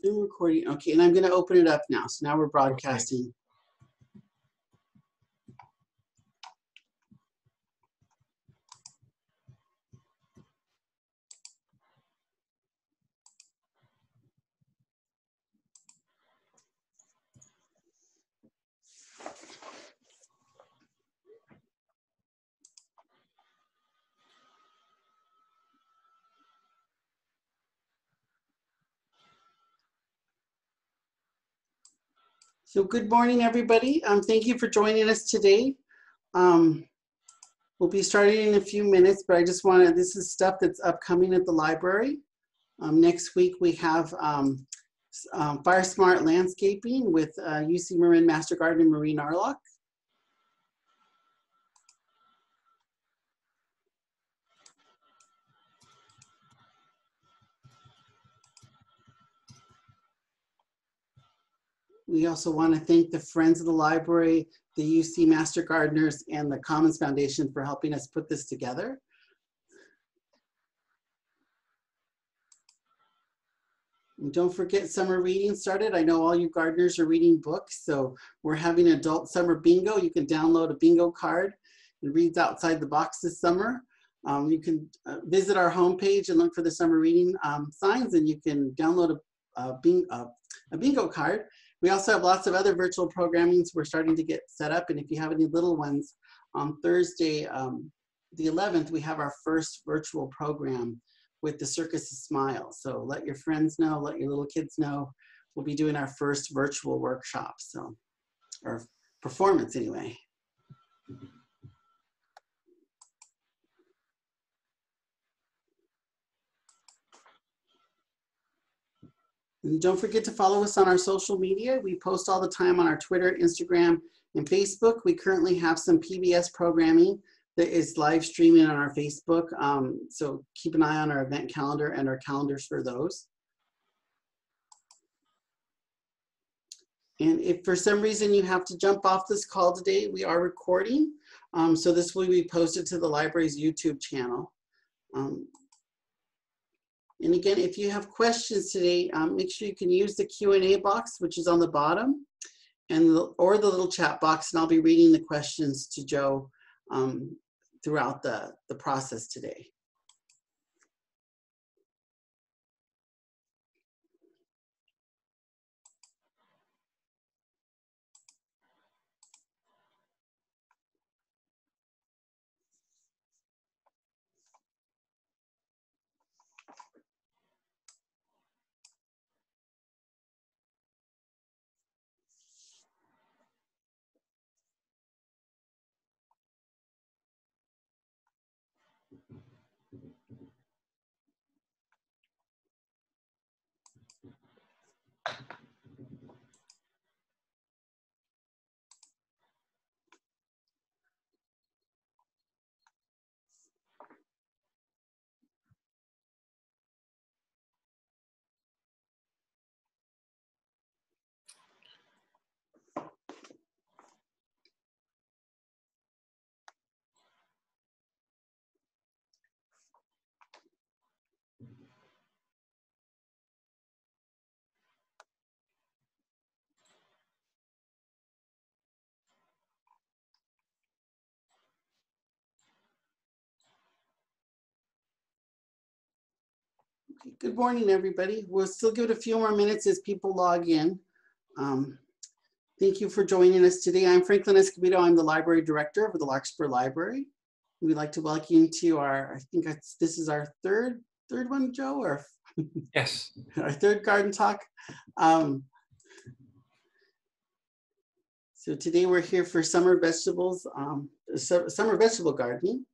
Zoom recording. Okay, and I'm going to open it up now. So now we're broadcasting. So good morning, everybody. Um, thank you for joining us today. Um, we'll be starting in a few minutes, but I just wanted, this is stuff that's upcoming at the library. Um, next week we have um, um, Fire Smart Landscaping with uh, UC Marin Master Gardener Marie Narlock. We also want to thank the Friends of the Library, the UC Master Gardeners, and the Commons Foundation for helping us put this together. And don't forget summer reading started. I know all you gardeners are reading books, so we're having adult summer bingo. You can download a bingo card. It reads outside the box this summer. Um, you can uh, visit our homepage and look for the summer reading um, signs, and you can download a, a, bing, a, a bingo card. We also have lots of other virtual programmings we're starting to get set up. And if you have any little ones, on Thursday, um, the 11th, we have our first virtual program with the Circus of Smiles. So let your friends know, let your little kids know. We'll be doing our first virtual workshop, so, or performance anyway. And don't forget to follow us on our social media. We post all the time on our Twitter, Instagram, and Facebook. We currently have some PBS programming that is live streaming on our Facebook. Um, so keep an eye on our event calendar and our calendars for those. And if for some reason you have to jump off this call today, we are recording. Um, so this will be posted to the library's YouTube channel. Um, and again, if you have questions today, um, make sure you can use the Q&A box, which is on the bottom, and the, or the little chat box, and I'll be reading the questions to Joe um, throughout the, the process today. Good morning, everybody. We'll still give it a few more minutes as people log in. Um, thank you for joining us today. I'm Franklin Escobedo. I'm the library director of the Larkspur Library. We'd like to welcome you to our, I think this is our third, third one, Joe, or? Yes. our third garden talk. Um, so today we're here for summer vegetables, um, summer vegetable gardening.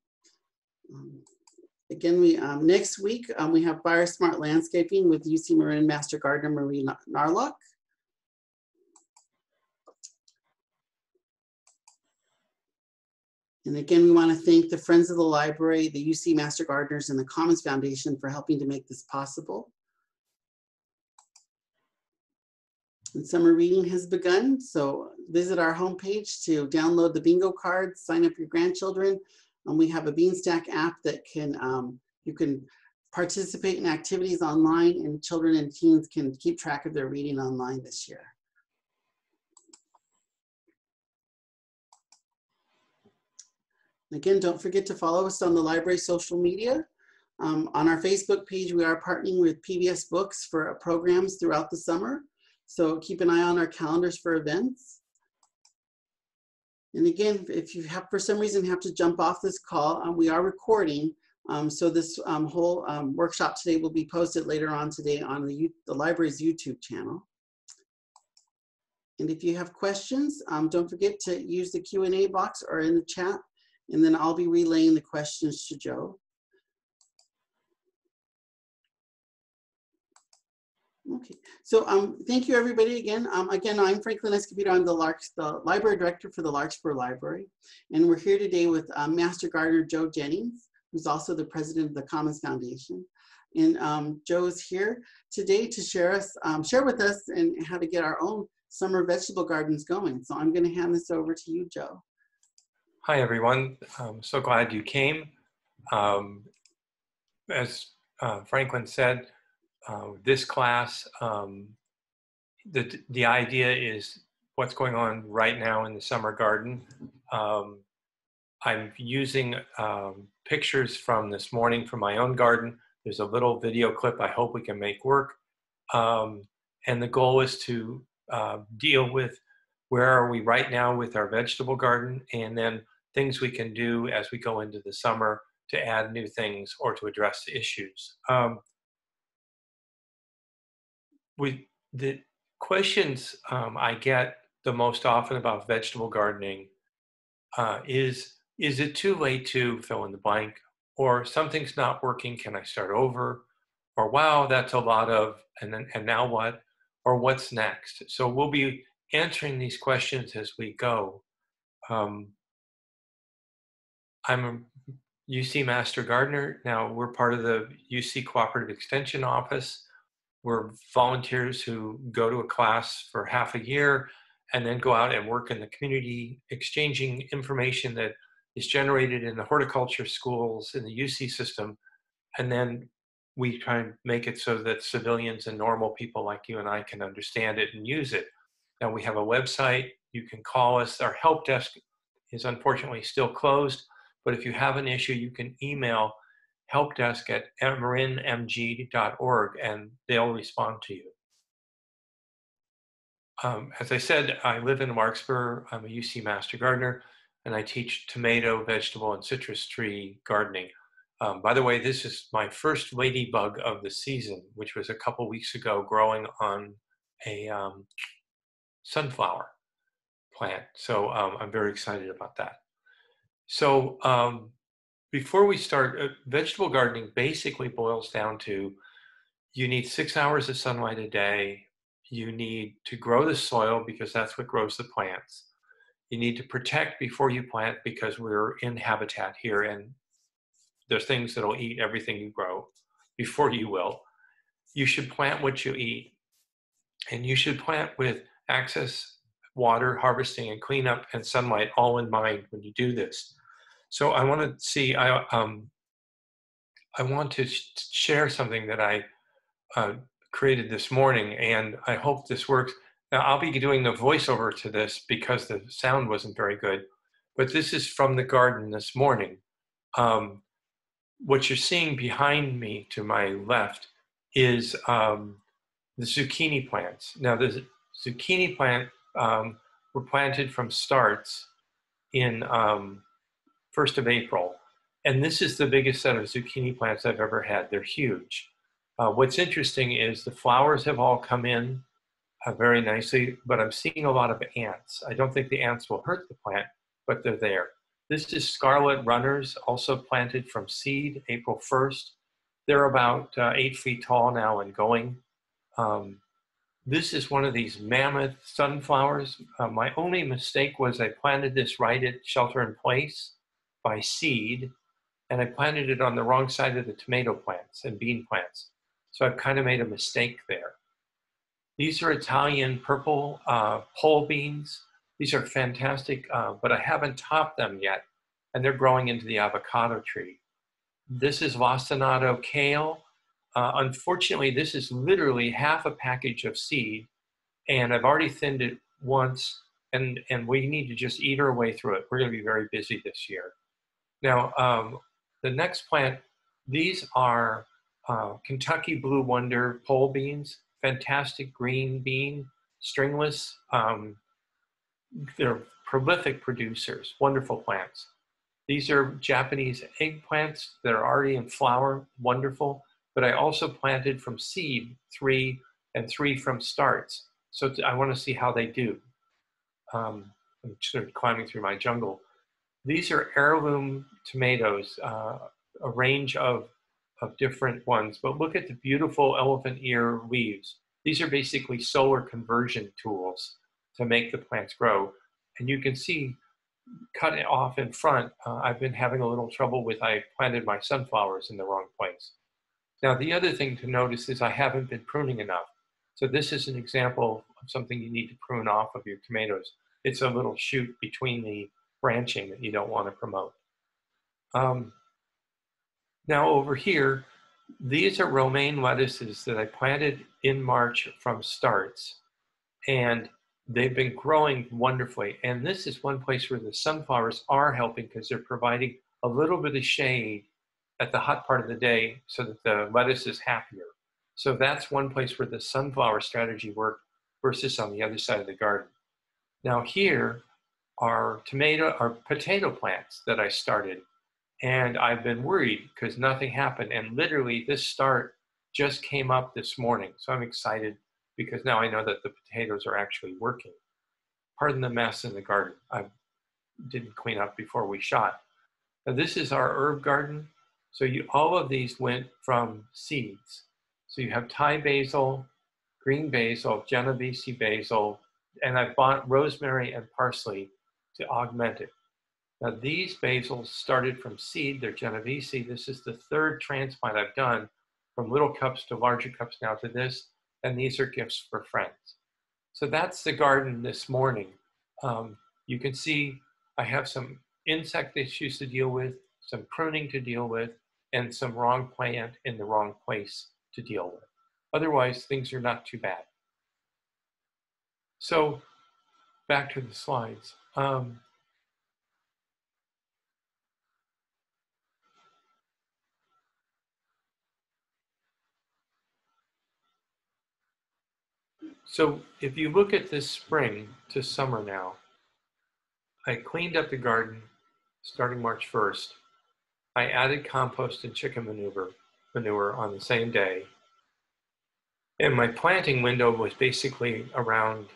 Um, Again, we um, next week um, we have Fire Smart Landscaping with UC Marin Master Gardener Marie Narlock. And again, we want to thank the Friends of the Library, the UC Master Gardeners, and the Commons Foundation for helping to make this possible. And summer reading has begun, so visit our homepage to download the bingo cards, sign up your grandchildren, and we have a Beanstack app that can, um, you can participate in activities online and children and teens can keep track of their reading online this year. Again, don't forget to follow us on the library social media. Um, on our Facebook page, we are partnering with PBS Books for programs throughout the summer. So keep an eye on our calendars for events. And again, if you have, for some reason, have to jump off this call, um, we are recording. Um, so this um, whole um, workshop today will be posted later on today on the, the library's YouTube channel. And if you have questions, um, don't forget to use the Q&A box or in the chat, and then I'll be relaying the questions to Joe. Okay, so um, thank you everybody again. Um, again, I'm Franklin Escobedo. I'm the, Larks, the library director for the Larkspur Library. And we're here today with um, Master Gardener Joe Jennings, who's also the president of the Commons Foundation. And um, Joe is here today to share us, um, share with us and how to get our own summer vegetable gardens going. So I'm gonna hand this over to you, Joe. Hi everyone, I'm so glad you came. Um, as uh, Franklin said, uh, this class, um, the, the idea is what's going on right now in the summer garden. Um, I'm using um, pictures from this morning from my own garden. There's a little video clip I hope we can make work. Um, and the goal is to uh, deal with where are we right now with our vegetable garden and then things we can do as we go into the summer to add new things or to address issues. Um, we the questions um, I get the most often about vegetable gardening uh, is is it too late to fill in the blank? Or something's not working can i start over? Or wow that's a lot of and then and now what? Or what's next? So we'll be answering these questions as we go. Um, i'm a uc master gardener. Now we're part of the uc cooperative extension office we're volunteers who go to a class for half a year and then go out and work in the community exchanging information that is generated in the horticulture schools in the UC system, and then we try and make it so that civilians and normal people like you and I can understand it and use it. Now we have a website. You can call us. Our help desk is unfortunately still closed, but if you have an issue, you can email helpdesk at marinmg.org and they'll respond to you. Um, as I said, I live in Larkspur. I'm a UC Master Gardener and I teach tomato, vegetable, and citrus tree gardening. Um, by the way, this is my first ladybug of the season, which was a couple weeks ago growing on a um, sunflower plant. So um, I'm very excited about that. So um, before we start, uh, vegetable gardening basically boils down to you need six hours of sunlight a day. You need to grow the soil because that's what grows the plants. You need to protect before you plant because we're in habitat here and there's things that'll eat everything you grow before you will. You should plant what you eat and you should plant with access, water, harvesting, and cleanup and sunlight all in mind when you do this. So I want to see, I, um, I want to sh share something that I uh, created this morning and I hope this works. Now, I'll be doing the voiceover to this because the sound wasn't very good, but this is from the garden this morning. Um, what you're seeing behind me to my left is um, the zucchini plants. Now, the zucchini plant um, were planted from starts in 1st um, of April. And this is the biggest set of zucchini plants I've ever had. They're huge. Uh, what's interesting is the flowers have all come in uh, very nicely, but I'm seeing a lot of ants. I don't think the ants will hurt the plant, but they're there. This is scarlet runners, also planted from seed April 1st. They're about uh, eight feet tall now and going. Um, this is one of these mammoth sunflowers. Uh, my only mistake was I planted this right at shelter in place by seed, and I planted it on the wrong side of the tomato plants and bean plants. So I've kind of made a mistake there. These are Italian purple uh, pole beans. These are fantastic, uh, but I haven't topped them yet, and they're growing into the avocado tree. This is lacinato kale. Uh, unfortunately, this is literally half a package of seed, and I've already thinned it once, and, and we need to just eat our way through it. We're going to be very busy this year. Now, um, the next plant, these are uh, Kentucky Blue Wonder pole beans, fantastic green bean, stringless. Um, they're prolific producers, wonderful plants. These are Japanese eggplants that are already in flower, wonderful. But I also planted from seed three and three from starts. So I want to see how they do. Um, I'm sort of climbing through my jungle. These are heirloom tomatoes, uh, a range of, of different ones. But look at the beautiful elephant ear leaves. These are basically solar conversion tools to make the plants grow. And you can see cut it off in front, uh, I've been having a little trouble with I planted my sunflowers in the wrong place. Now, the other thing to notice is I haven't been pruning enough. So this is an example of something you need to prune off of your tomatoes. It's a little shoot between the branching that you don't want to promote. Um, now over here, these are romaine lettuces that I planted in March from starts. And they've been growing wonderfully. And this is one place where the sunflowers are helping because they're providing a little bit of shade at the hot part of the day so that the lettuce is happier. So that's one place where the sunflower strategy worked versus on the other side of the garden. Now here are tomato or potato plants that I started and I've been worried because nothing happened. And literally this start just came up this morning. So I'm excited because now I know that the potatoes are actually working. Pardon the mess in the garden. I didn't clean up before we shot. Now this is our herb garden. So you, all of these went from seeds. So you have Thai basil, green basil, Genovese basil, and I bought rosemary and parsley to augment it. Now these basils started from seed, they're Genovese. This is the third transplant I've done from little cups to larger cups now to this and these are gifts for friends. So that's the garden this morning. Um, you can see I have some insect issues to deal with, some pruning to deal with, and some wrong plant in the wrong place to deal with. Otherwise, things are not too bad. So back to the slides. Um, So if you look at this spring to summer now, I cleaned up the garden starting March 1st. I added compost and chicken manure, manure on the same day. And my planting window was basically around,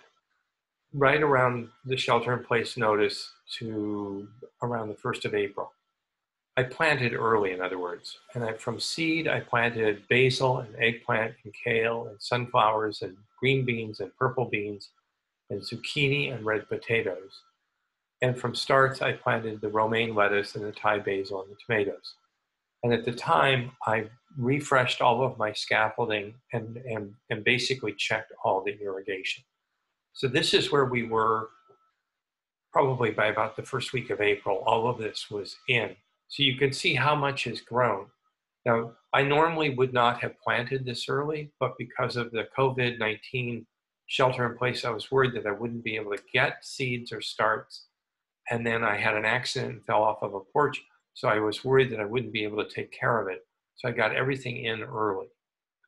right around the shelter in place notice to around the 1st of April. I planted early, in other words. And I, from seed, I planted basil and eggplant and kale and sunflowers and green beans and purple beans and zucchini and red potatoes. And from starts, I planted the romaine lettuce and the Thai basil and the tomatoes. And at the time, I refreshed all of my scaffolding and, and, and basically checked all the irrigation. So this is where we were probably by about the first week of April. All of this was in. So you can see how much has grown. Now, I normally would not have planted this early, but because of the COVID 19 shelter in place, I was worried that I wouldn't be able to get seeds or starts. And then I had an accident and fell off of a porch. So I was worried that I wouldn't be able to take care of it. So I got everything in early.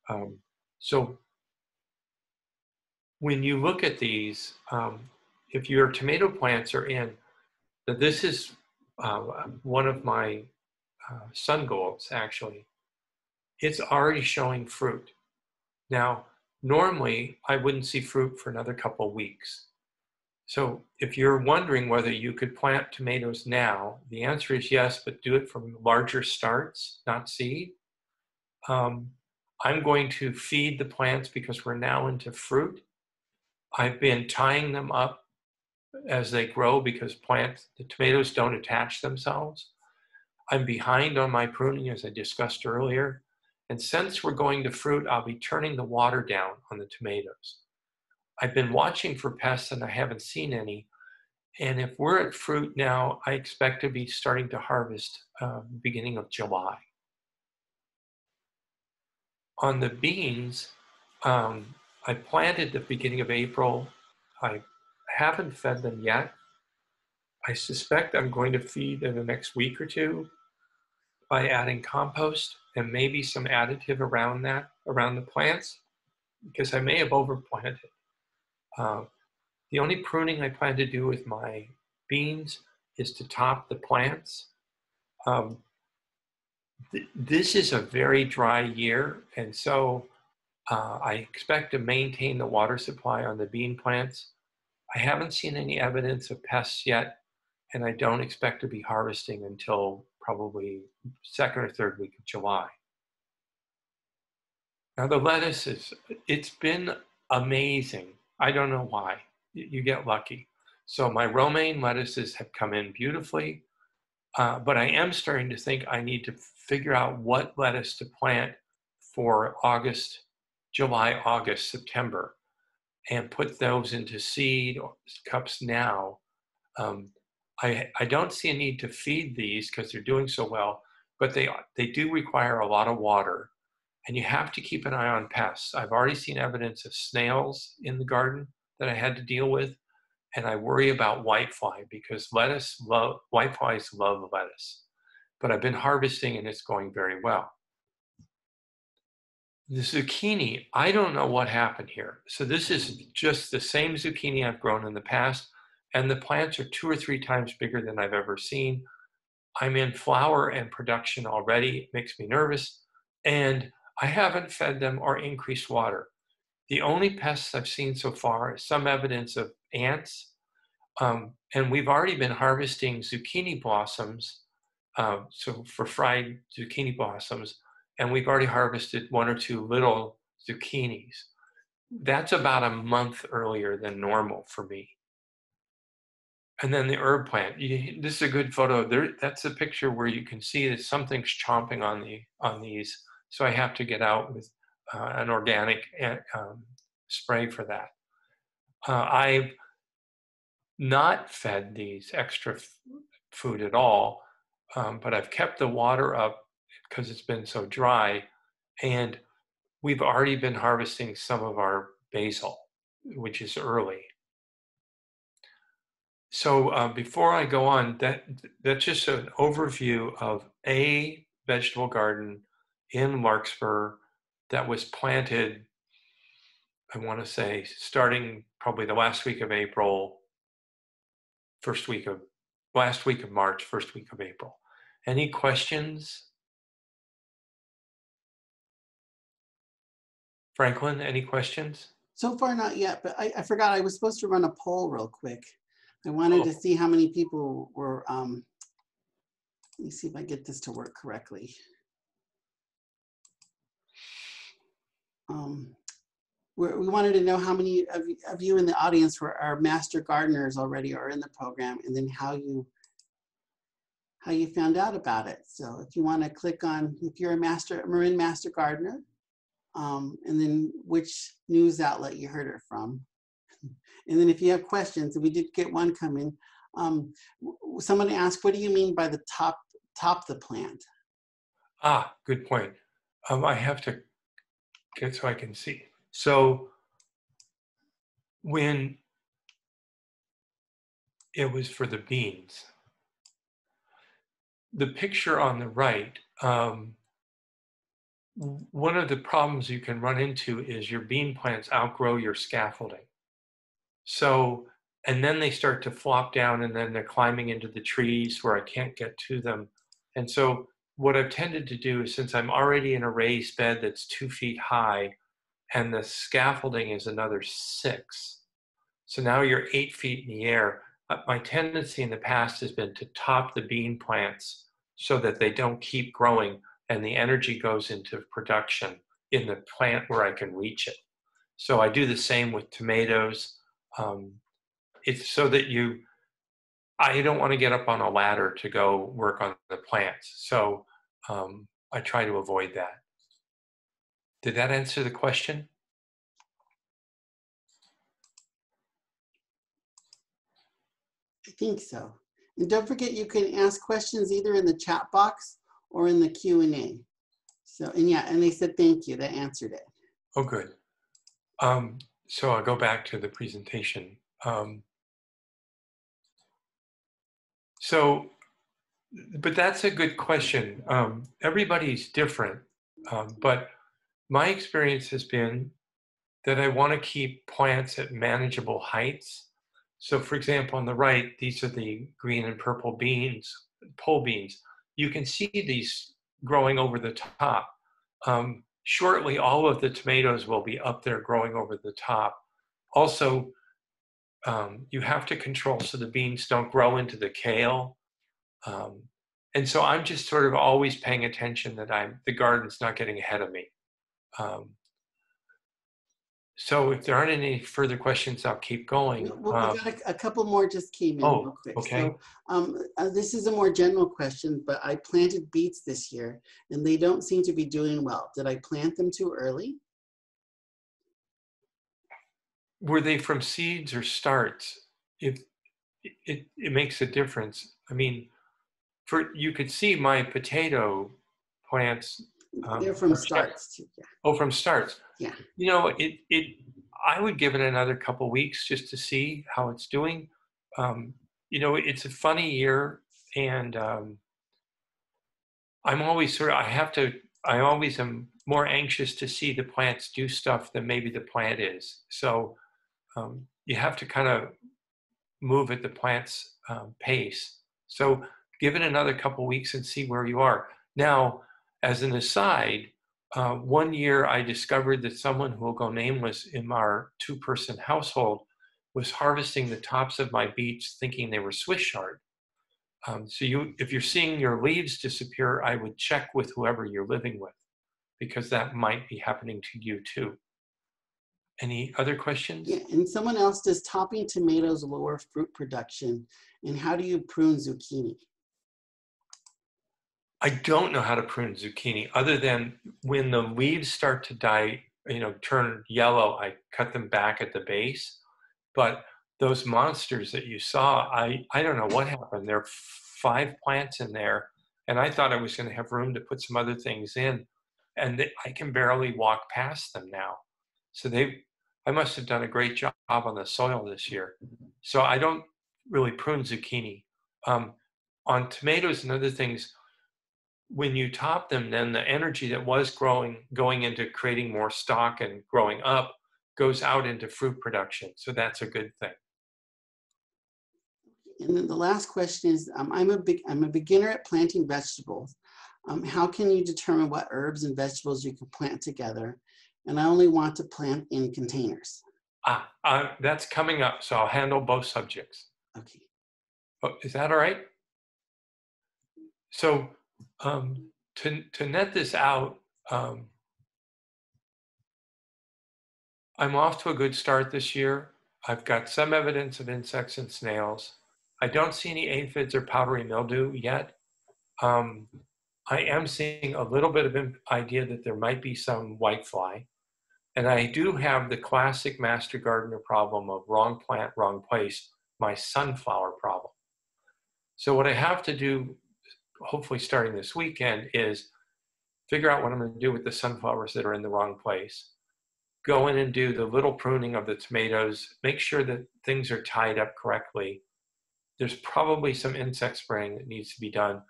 Um, so when you look at these, um, if your tomato plants are in, this is uh, one of my uh, sun golds actually, it's already showing fruit. Now, normally I wouldn't see fruit for another couple weeks. So if you're wondering whether you could plant tomatoes now, the answer is yes, but do it from larger starts, not seed. Um, I'm going to feed the plants because we're now into fruit. I've been tying them up as they grow because plants, the tomatoes don't attach themselves. I'm behind on my pruning, as I discussed earlier. And since we're going to fruit, I'll be turning the water down on the tomatoes. I've been watching for pests and I haven't seen any. And if we're at fruit now, I expect to be starting to harvest uh, beginning of July. on the beans, um, I planted the beginning of April. I haven't fed them yet. I suspect I'm going to feed in the next week or two by adding compost and maybe some additive around that, around the plants, because I may have overplanted. Uh, the only pruning I plan to do with my beans is to top the plants. Um, th this is a very dry year, and so uh, I expect to maintain the water supply on the bean plants. I haven't seen any evidence of pests yet, and I don't expect to be harvesting until probably second or third week of July. Now the lettuce is, it's been amazing. I don't know why. You get lucky. So my romaine lettuces have come in beautifully, uh, but I am starting to think I need to figure out what lettuce to plant for August, July, August, September, and put those into seed cups now. Um, I, I don't see a need to feed these because they're doing so well, but they, they do require a lot of water. And you have to keep an eye on pests. I've already seen evidence of snails in the garden that I had to deal with. And I worry about whitefly because lettuce love, whiteflies love lettuce. But I've been harvesting and it's going very well. The zucchini, I don't know what happened here. So this is just the same zucchini I've grown in the past and the plants are two or three times bigger than I've ever seen. I'm in flower and production already, it makes me nervous, and I haven't fed them or increased water. The only pests I've seen so far is some evidence of ants, um, and we've already been harvesting zucchini blossoms, uh, so for fried zucchini blossoms, and we've already harvested one or two little zucchinis. That's about a month earlier than normal for me and then the herb plant. You, this is a good photo. There, that's a picture where you can see that something's chomping on the on these. So I have to get out with uh, an organic eh, um, spray for that. Uh, I've not fed these extra food at all, um, but I've kept the water up because it's been so dry, and we've already been harvesting some of our basil, which is early. So uh, before I go on, that that's just an overview of a vegetable garden in Larkspur that was planted. I want to say starting probably the last week of April, first week of last week of March, first week of April. Any questions? Franklin, any questions? So far, not yet, but I, I forgot I was supposed to run a poll real quick. I wanted oh. to see how many people were, um, let me see if I get this to work correctly. Um, we wanted to know how many of, of you in the audience were our master gardeners already or in the program and then how you how you found out about it. So if you want to click on, if you're a master, Marin Master Gardener, um, and then which news outlet you heard it from. And then if you have questions, we did get one coming. Um, someone asked, what do you mean by the top, top the plant? Ah, good point. Um, I have to get so I can see. So when it was for the beans, the picture on the right, um, one of the problems you can run into is your bean plants outgrow your scaffolding. So, and then they start to flop down and then they're climbing into the trees where I can't get to them. And so what I've tended to do is since I'm already in a raised bed that's two feet high and the scaffolding is another six. So now you're eight feet in the air. Uh, my tendency in the past has been to top the bean plants so that they don't keep growing and the energy goes into production in the plant where I can reach it. So I do the same with tomatoes. Um, it's so that you i don't want to get up on a ladder to go work on the plants. So um, i try to avoid that. Did that answer the question? I think so. And don't forget you can ask questions either in the chat box or in the q&a So, and yeah, and they said thank you. That answered it. Oh, good. Um, so I'll go back to the presentation. Um, so, but that's a good question. Um, everybody's different, um, but my experience has been that I want to keep plants at manageable heights. So, for example, on the right, these are the green and purple beans, pole beans. You can see these growing over the top. Um, shortly, all of the tomatoes will be up there growing over the top. Also, um, you have to control so the beans don't grow into the kale. Um, and so I'm just sort of always paying attention that I'm the garden's not getting ahead of me. Um, so if there aren't any further questions, I'll keep going. Well, Um, we got a, a couple more just came in oh, real quick. okay. So, um, uh, this is a more general question, but I planted beets this year and they don't seem to be doing well. Did I plant them too early? were they from seeds or starts? If it, it, it makes a difference. I mean, for you could see my potato plants. Um, They're from starts too. Yeah. Oh, from starts. Yeah. You know, it it. I would give it another couple weeks just to see how it's doing. Um, you know, it's a funny year, and um, I'm always sort of. I have to. I always am more anxious to see the plants do stuff than maybe the plant is. So um, you have to kind of move at the plant's um, pace. So give it another couple weeks and see where you are. Now, as an aside, uh, one year I discovered that someone who will go nameless in our two person household was harvesting the tops of my beets thinking they were Swiss chard. Um, so you, if you're seeing your leaves disappear, I would check with whoever you're living with because that might be happening to you too. Any other questions? Yeah, and someone else does topping tomatoes lower fruit production, and how do you prune zucchini? I don't know how to prune zucchini other than when the leaves start to die, you know, turn yellow, I cut them back at the base. But those monsters that you saw, I, I don't know what happened. There are five plants in there, and I thought I was going to have room to put some other things in, and they, I can barely walk past them now. So they, I must have done a great job on the soil this year. So I don't really prune zucchini. Um, on tomatoes and other things, when you top them, then the energy that was growing, going into creating more stock and growing up, goes out into fruit production. So that's a good thing. And then the last question is, um, I'm a big, I'm a beginner at planting vegetables. Um, how can you determine what herbs and vegetables you can plant together? And I only want to plant in containers. Ah, uh, that's coming up. So I'll handle both subjects. Okay. Oh, is that all right? So um, to, to net this out, um, I'm off to a good start this year. I've got some evidence of insects and snails. I don't see any aphids or powdery mildew yet. Um, I am seeing a little bit of idea that there might be some whitefly. And I do have the classic master gardener problem of wrong plant, wrong place, my sunflower problem. So what I have to do, hopefully starting this weekend, is figure out what I'm going to do with the sunflowers that are in the wrong place. Go in and do the little pruning of the tomatoes, make sure that things are tied up correctly. There's probably some insect spraying that needs to be done.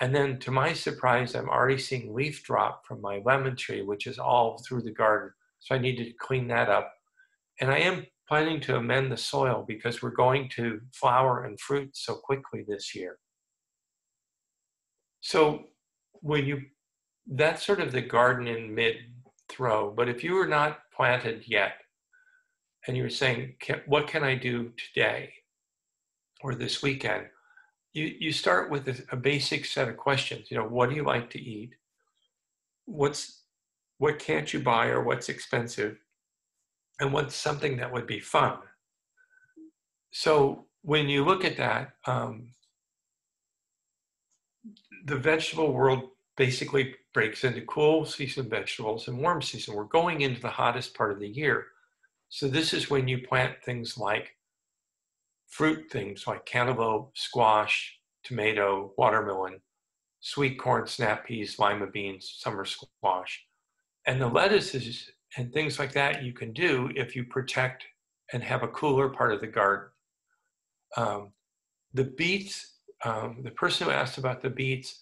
And then to my surprise, I'm already seeing leaf drop from my lemon tree, which is all through the garden. So I need to clean that up. And I am planning to amend the soil because we're going to flower and fruit so quickly this year. So when you, that's sort of the garden in mid throw. But if you were not planted yet and you were saying, can, what can I do today or this weekend? You, you start with a, a basic set of questions. You know, what do you like to eat? What's what can't you buy or what's expensive? And what's something that would be fun? So when you look at that, um, the vegetable world basically breaks into cool season vegetables and warm season. We're going into the hottest part of the year. So this is when you plant things like fruit things like cantaloupe, squash, tomato, watermelon. sweet corn, snap peas, lima beans, summer squash. And the lettuces and things like that you can do if you protect and have a cooler part of the garden. Um, the beets, um, the person who asked about the beets,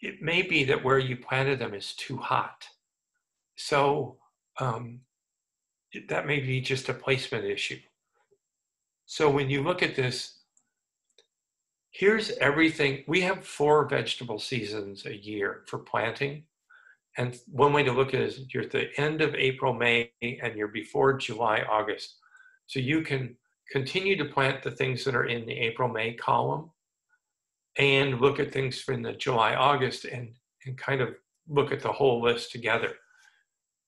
it may be that where you planted them is too hot. So um, that may be just a placement issue. So when you look at this, here's everything. We have four vegetable seasons a year for planting. And one way to look at it is you're at the end of April, May, and you're before July, August. So you can continue to plant the things that are in the April, May column and look at things from the July, August and, and kind of look at the whole list together.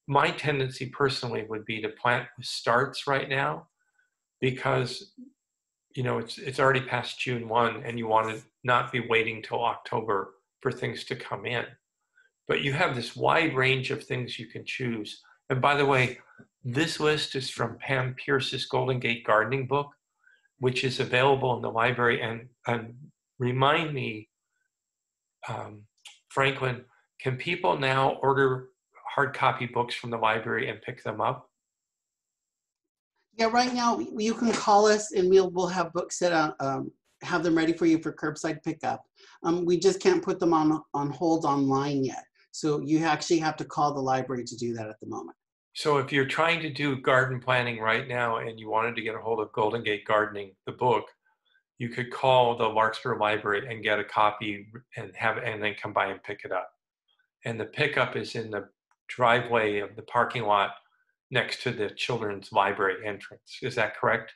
My tendency personally would be to plant with starts right now because you know it's it's already past June 1 and you want to not be waiting till October for things to come in. But you have this wide range of things you can choose. And by the way, this list is from Pam Peirce's Golden Gate Gardening book, which is available in the library. And, and remind me, um, Franklin, can people now order hard copy books from the library and pick them up? Yeah, right now you can call us and we'll we'll have books set out, um, have them ready for you for curbside pickup. Um, we just can't put them on on hold online yet. So you actually have to call the library to do that at the moment. So if you're trying to do garden planning right now and you wanted to get a hold of Golden Gate Gardening, the book, you could call the Larkspur Library and get a copy and have and then come by and pick it up. And the pickup is in the driveway of the parking lot next to the children's library entrance. Is that correct?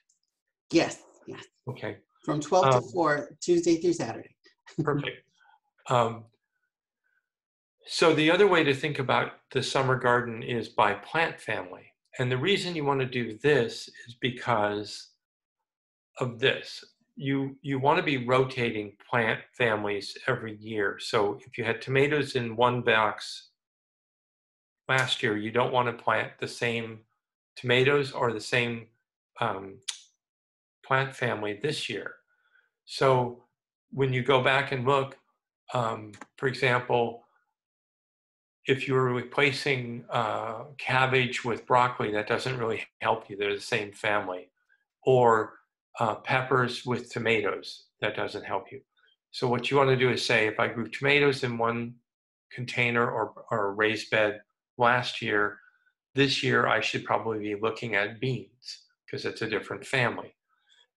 Yes, yes. Okay. From 12 um, to 4, Tuesday through Saturday. perfect. Um, so the other way to think about the summer garden is by plant family. And the reason you want to do this is because of this. You, you want to be rotating plant families every year. So if you had tomatoes in one box last year, you don't want to plant the same tomatoes or the same um, plant family this year. So when you go back and look, um, for example, if you're replacing uh, cabbage with broccoli, that doesn't really help you. They're the same family. Or uh, peppers with tomatoes, that doesn't help you. So what you want to do is say, if I grew tomatoes in one container or, or raised bed last year, this year I should probably be looking at beans because it's a different family.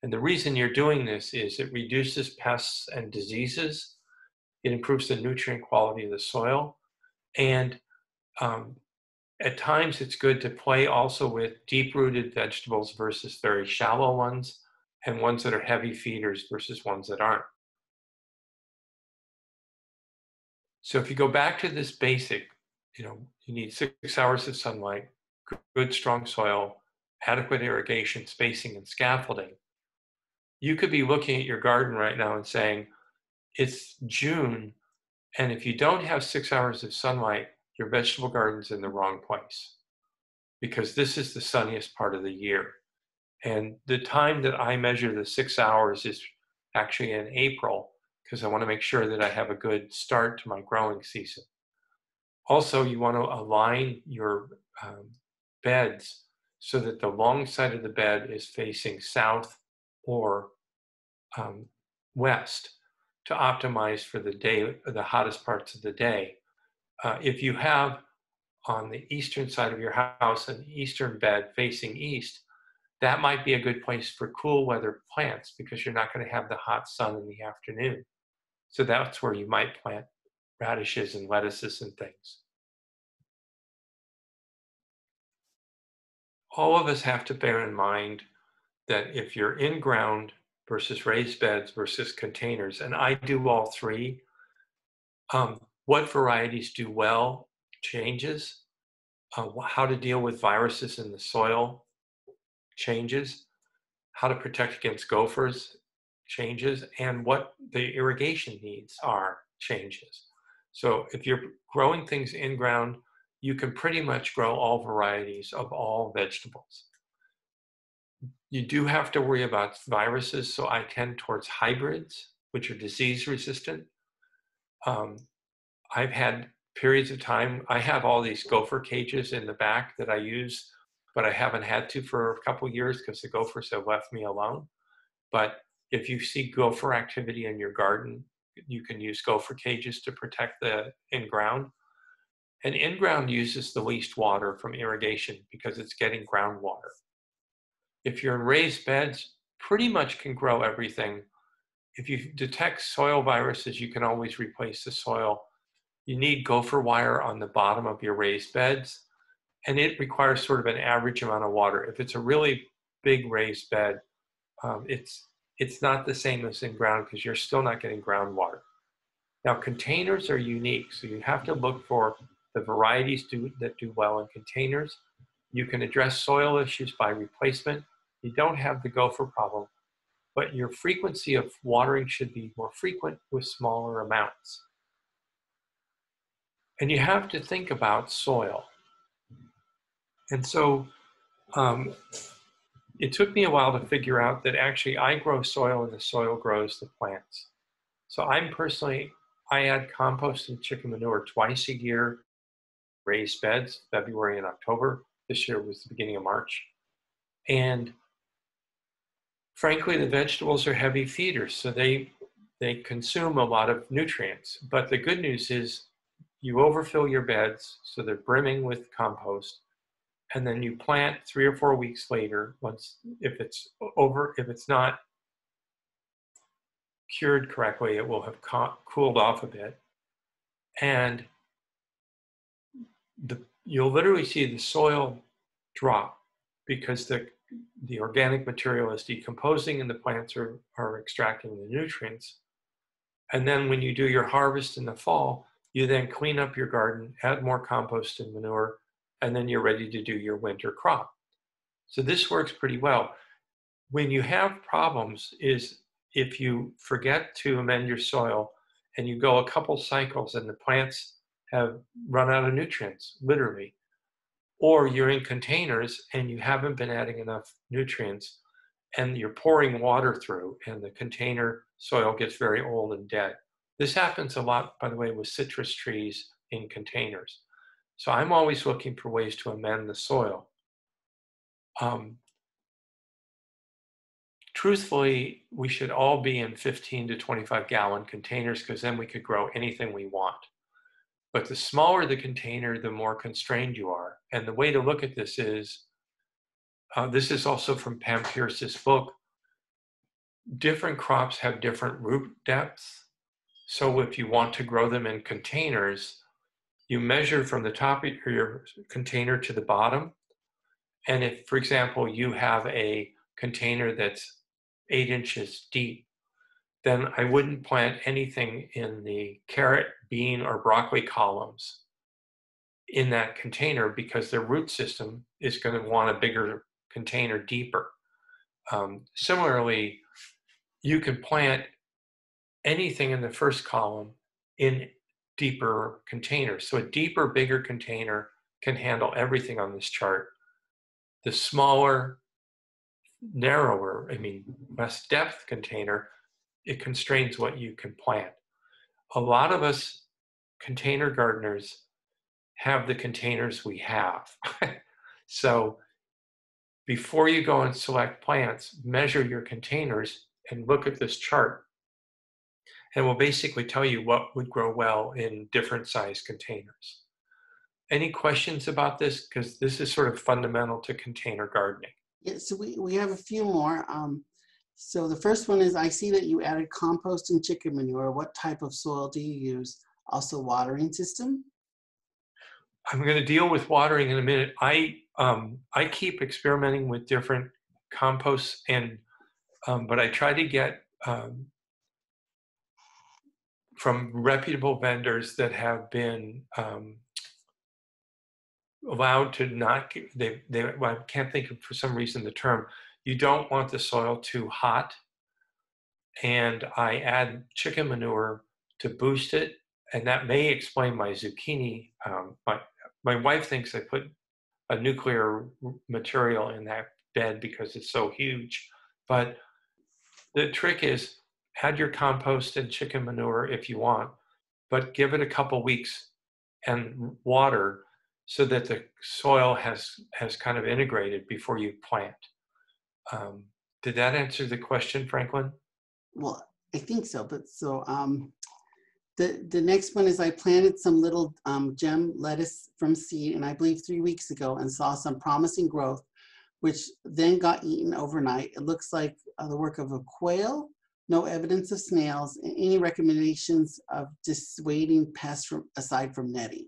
And the reason you're doing this is it reduces pests and diseases. It improves the nutrient quality of the soil and um, at times it's good to play also with deep rooted vegetables versus very shallow ones and ones that are heavy feeders versus ones that aren't. So if you go back to this basic, you know, you need six hours of sunlight, good strong soil, adequate irrigation, spacing, and scaffolding. You could be looking at your garden right now and saying, it's June, and if you don't have six hours of sunlight, your vegetable garden's in the wrong place because this is the sunniest part of the year. And the time that I measure the six hours is actually in April because I want to make sure that I have a good start to my growing season. Also, you want to align your um, beds so that the long side of the bed is facing south or um, west to optimize for the day, the hottest parts of the day. Uh, if you have on the eastern side of your house an eastern bed facing east, that might be a good place for cool weather plants because you're not going to have the hot sun in the afternoon. So that's where you might plant radishes and lettuces and things. All of us have to bear in mind that if you're in ground versus raised beds versus containers. And I do all three. Um, what varieties do well changes. Uh, how to deal with viruses in the soil changes. How to protect against gophers changes. And what the irrigation needs are changes. So if you're growing things in ground, you can pretty much grow all varieties of all vegetables. You do have to worry about viruses, so I tend towards hybrids, which are disease resistant. Um, I've had periods of time, I have all these gopher cages in the back that I use, but I haven't had to for a couple years because the gophers have left me alone. But if you see gopher activity in your garden, you can use gopher cages to protect the in-ground. And in-ground uses the least water from irrigation because it's getting groundwater. If you're in raised beds, pretty much can grow everything. If you detect soil viruses, you can always replace the soil. You need gopher wire on the bottom of your raised beds, and it requires sort of an average amount of water. If it's a really big raised bed, um, it's it's not the same as in ground because you're still not getting groundwater. Now, containers are unique, so you have to look for the varieties do, that do well in containers. You can address soil issues by replacement. You don't have the gopher problem, but your frequency of watering should be more frequent with smaller amounts. And you have to think about soil. And so um, it took me a while to figure out that actually I grow soil and the soil grows the plants. So I'm personally, I add compost and chicken manure twice a year, raised beds, February and October. This year was the beginning of March. And frankly, the vegetables are heavy feeders, so they they consume a lot of nutrients. But the good news is you overfill your beds so they're brimming with compost and then you plant three or four weeks later once if it's over if it's not cured correctly it will have co- cooled off a bit and the, you'll literally see the soil drop because the the organic material is decomposing and the plants are, are extracting the nutrients and then when you do your harvest in the fall you then clean up your garden add more compost and manure and then you're ready to do your winter crop. So this works pretty well. When you have problems is if you forget to amend your soil and you go a couple cycles and the plants have run out of nutrients, literally, or you're in containers and you haven't been adding enough nutrients and you're pouring water through and the container soil gets very old and dead. This happens a lot, by the way, with citrus trees in containers. So I'm always looking for ways to amend the soil. Um, truthfully, we should all be in 15 to 25 gallon containers because then we could grow anything we want. But the smaller the container, the more constrained you are. And the way to look at this is uh, this is also from Pam Peirce's book. Different crops have different root depths. So if you want to grow them in containers, you measure from the top of your container to the bottom. And if, for example, you have a container that's eight inches deep, then I wouldn't plant anything in the carrot, bean, or broccoli columns in that container because their root system is going to want a bigger container deeper. Um, similarly, you can plant anything in the first column in deeper containers. So a deeper, bigger container can handle everything on this chart. The smaller, narrower, I mean, less depth container, it constrains what you can plant. A lot of us container gardeners have the containers we have. so before you go and select plants, measure your containers and look at this chart and will basically tell you what would grow well in different size containers. Any questions about this? Because this is sort of fundamental to container gardening. Yeah, so we, we have a few more. Um, so the first one is I see that you added compost and chicken manure. What type of soil do you use? Also watering system? I'm going to deal with watering in a minute. I um, I keep experimenting with different composts and um, but I try to get um, from reputable vendors that have been um, allowed to not they they I can't think of for some reason the term you don't want the soil too hot and I add chicken manure to boost it and that may explain my zucchini um, my my wife thinks I put a nuclear material in that bed because it's so huge but the trick is add your compost and chicken manure if you want. but give it a couple weeks and water so that the soil has has kind of integrated before you plant. Um, did that answer the question, Franklin? Well, I think so, but so um, the, the next one is I planted some little um, gem lettuce from seed, and I believe three weeks ago, and saw some promising growth, which then got eaten overnight. It looks like uh, the work of a quail, no evidence of snails, and any recommendations of dissuading pests from, aside from netting.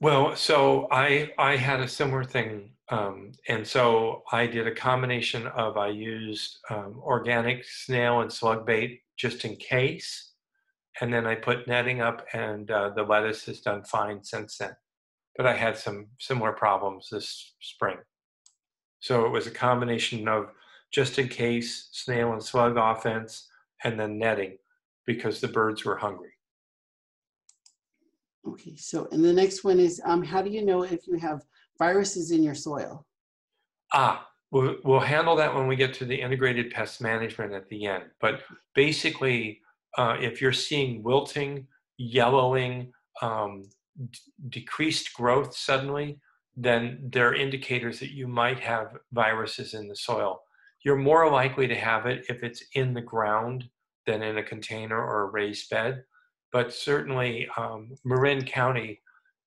Well, so I I had a similar thing, um, and so I did a combination of I used um, organic snail and slug bait just in case, and then I put netting up, and uh, the lettuce has done fine since then. But I had some similar problems this spring, so it was a combination of just in case snail and slug offense, and then netting because the birds were hungry. Okay, so and the next one is um, how do you know if you have viruses in your soil? Ah, we'll, we'll handle that when we get to the integrated pest management at the end. But basically, uh, if you're seeing wilting, yellowing, um, d- decreased growth suddenly, then there are indicators that you might have viruses in the soil. You're more likely to have it if it's in the ground than in a container or a raised bed but certainly um, Marin County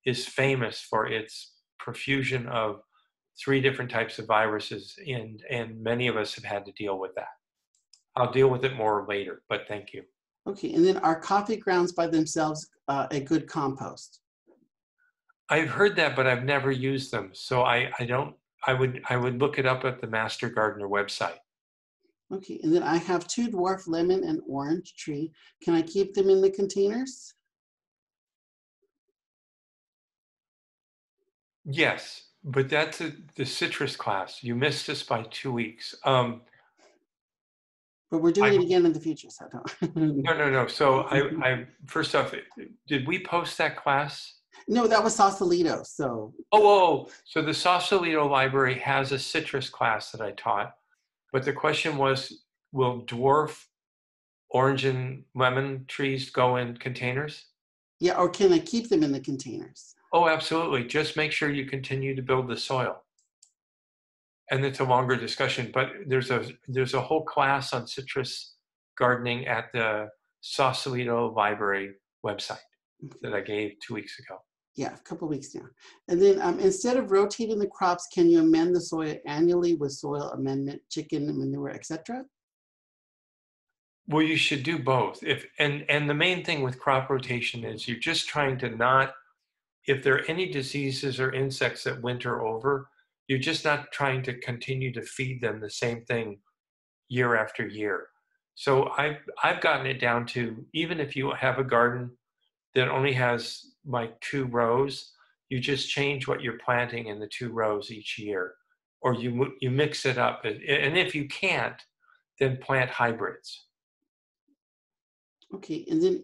is famous for its profusion of three different types of viruses, and, and many of us have had to deal with that. I'll deal with it more later, but thank you. Okay, and then are coffee grounds by themselves uh, a good compost? I've heard that, but I've never used them, so I, I don't. I would I would look it up at the Master Gardener website. Okay, and then I have two dwarf lemon and orange tree. Can I keep them in the containers? Yes, but that's a, the citrus class. You missed us by two weeks. Um, but we're doing I, it again in the future, so don't. no, no, no. So I, I first off, did we post that class? No, that was Sausalito. So. Oh, oh, so the Sausalito Library has a citrus class that I taught, but the question was, will dwarf orange and lemon trees go in containers? Yeah, or can I keep them in the containers? Oh, absolutely. Just make sure you continue to build the soil. And it's a longer discussion, but there's a there's a whole class on citrus gardening at the Sausalito Library website that I gave two weeks ago. Yeah, a couple weeks now. And then um, instead of rotating the crops, can you amend the soil annually with soil amendment, chicken manure, etc.? Well, you should do both. If and and the main thing with crop rotation is you're just trying to not if there are any diseases or insects that winter over, you're just not trying to continue to feed them the same thing year after year. So I've I've gotten it down to even if you have a garden that only has like two rows, you just change what you're planting in the two rows each year, or you you mix it up. And if you can't, then plant hybrids. Okay, and then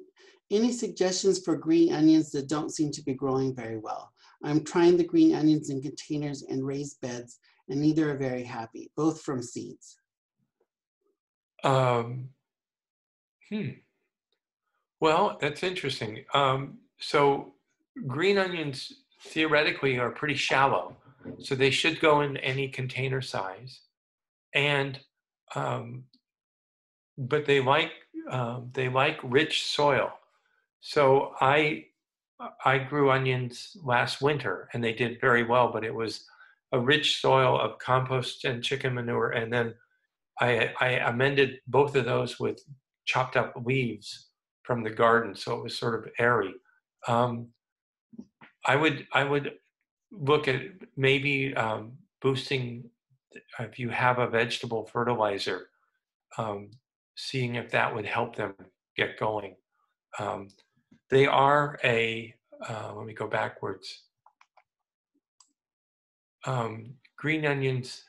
any suggestions for green onions that don't seem to be growing very well? I'm trying the green onions in containers and raised beds, and neither are very happy, both from seeds. Um, hmm. Well, that's interesting. Um, so green onions theoretically are pretty shallow, so they should go in any container size. And um, but they like um, they like rich soil. So I I grew onions last winter and they did very well, but it was a rich soil of compost and chicken manure, and then I, I amended both of those with chopped up leaves from the garden, so it was sort of airy. Um, I would I would look at maybe um, boosting if you have a vegetable fertilizer, um, seeing if that would help them get going. They are a uh, let me go backwards. Um, green onions.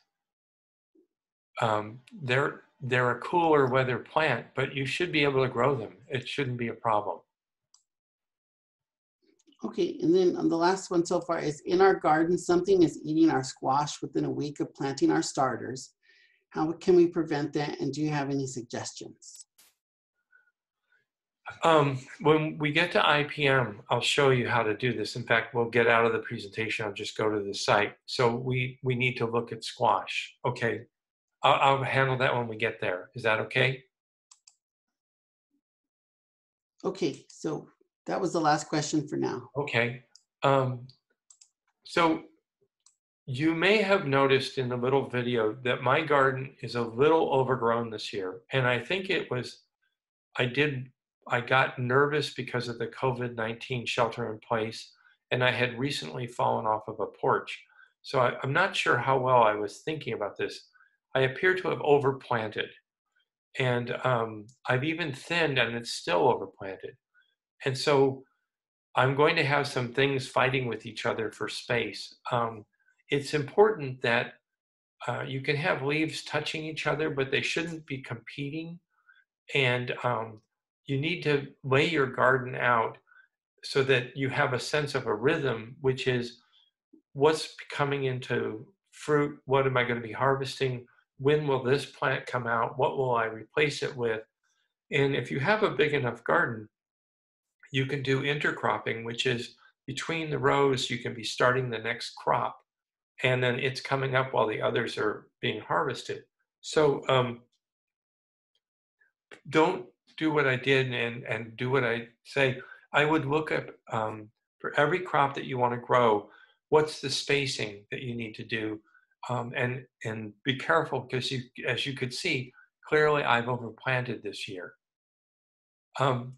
Um, they're they're a cooler weather plant, but you should be able to grow them. It shouldn't be a problem. Okay, and then um, the last one so far is in our garden, something is eating our squash within a week of planting our starters. How can we prevent that? And do you have any suggestions? Um, when we get to IPM, I'll show you how to do this. In fact, we'll get out of the presentation. I'll just go to the site. So we, we need to look at squash. Okay, I'll, I'll handle that when we get there. Is that okay? Okay, so that was the last question for now. Okay. Um, so you may have noticed in the little video that my garden is a little overgrown this year. And I think it was, I did, I got nervous because of the COVID 19 shelter in place. And I had recently fallen off of a porch. So I, I'm not sure how well I was thinking about this. I appear to have overplanted. And um, I've even thinned and it's still overplanted. And so I'm going to have some things fighting with each other for space. Um, it's important that uh, you can have leaves touching each other, but they shouldn't be competing. And um, you need to lay your garden out so that you have a sense of a rhythm, which is what's coming into fruit, what am I going to be harvesting, when will this plant come out, what will I replace it with. And if you have a big enough garden, you can do intercropping, which is between the rows, you can be starting the next crop and then it's coming up while the others are being harvested. So um, don't do what I did and, and do what I say. I would look up um, for every crop that you want to grow, what's the spacing that you need to do? Um, and, and be careful because you, as you could see, clearly I've overplanted this year. Um,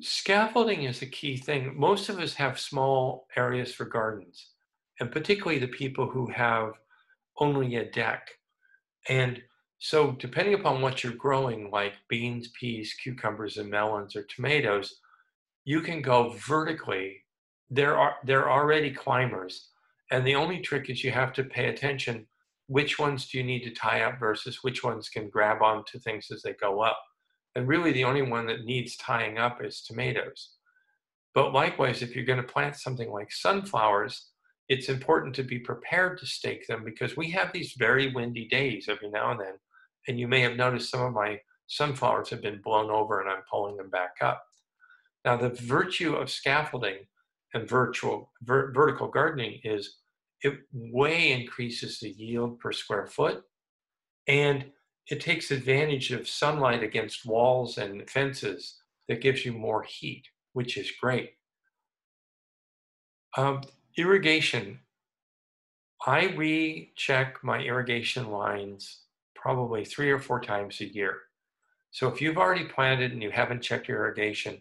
scaffolding is a key thing. Most of us have small areas for gardens and particularly the people who have only a deck. And so, depending upon what you're growing, like beans, peas, cucumbers, and melons, or tomatoes, you can go vertically. There are they're already climbers, and the only trick is you have to pay attention. Which ones do you need to tie up versus which ones can grab onto things as they go up? And really, the only one that needs tying up is tomatoes. But likewise, if you're going to plant something like sunflowers, it's important to be prepared to stake them because we have these very windy days every now and then. And you may have noticed some of my sunflowers have been blown over and I'm pulling them back up. Now, the virtue of scaffolding and virtual ver, vertical gardening is it way increases the yield per square foot and it takes advantage of sunlight against walls and fences that gives you more heat, which is great. Um, irrigation, I recheck my irrigation lines probably three or four times a year. So if you've already planted and you haven't checked your irrigation,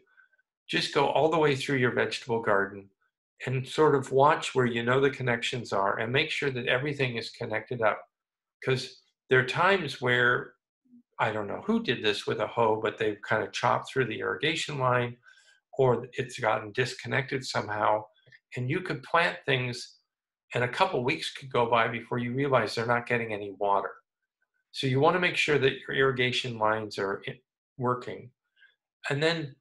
just go all the way through your vegetable garden and sort of watch where you know the connections are and make sure that everything is connected up. Because there are times where I don't know who did this with a hoe, but they've kind of chopped through the irrigation line or it's gotten disconnected somehow and you could plant things and a couple weeks could go by before you realize they're not getting any water. So you want to make sure that your irrigation lines are working. And then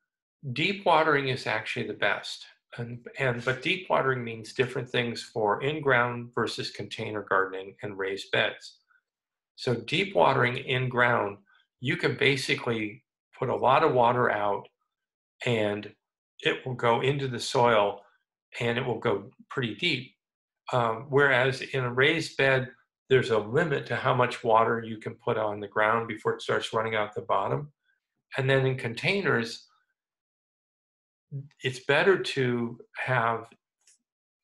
deep watering is actually the best. And, and but deep watering means different things for in-ground versus container gardening and raised beds. So deep watering in ground, you can basically put a lot of water out and it will go into the soil and it will go pretty deep. Um, whereas in a raised bed, there's a limit to how much water you can put on the ground before it starts running out the bottom. And then in containers, it's better to have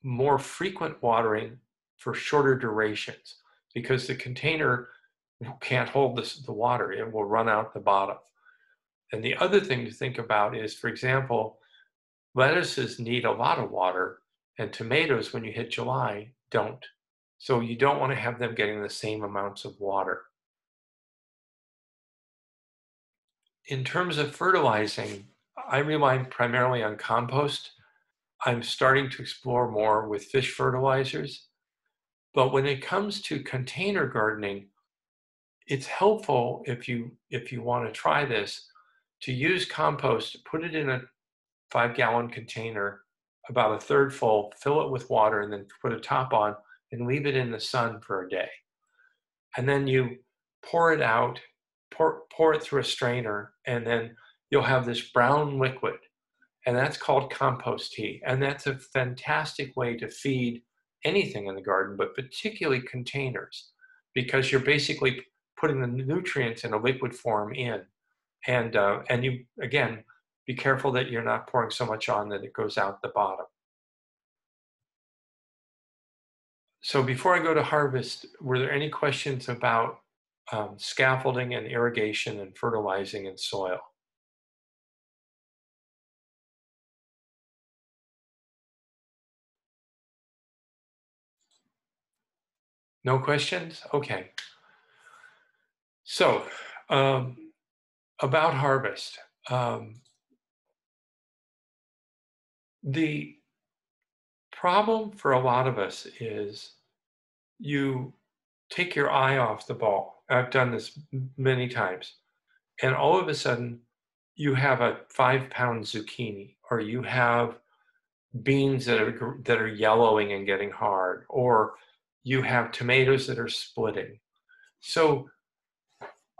more frequent watering for shorter durations because the container can't hold this, the water, it will run out the bottom. And the other thing to think about is, for example, Lettuces need a lot of water, and tomatoes, when you hit July, don't. So you don't want to have them getting the same amounts of water. In terms of fertilizing, I rely primarily on compost. I'm starting to explore more with fish fertilizers. But when it comes to container gardening, it's helpful if you if you want to try this to use compost, put it in a five gallon container, about a third full, fill it with water, and then put a top on and leave it in the sun for a day. And then you pour it out, pour, pour it through a strainer, and then you'll have this brown liquid, and that's called compost tea. And that's a fantastic way to feed anything in the garden, but particularly containers, because you're basically putting the nutrients in a liquid form in. And, uh, and you, again, be careful that you're not pouring so much on that it goes out the bottom. So before I go to harvest, were there any questions about um, scaffolding and irrigation and fertilizing and soil? No questions? Okay. So, um, about harvest. Um, the problem for a lot of us is you take your eye off the ball. I've done this many times. And all of a sudden, you have a five pound zucchini, or you have beans that are, that are yellowing and getting hard, or you have tomatoes that are splitting. So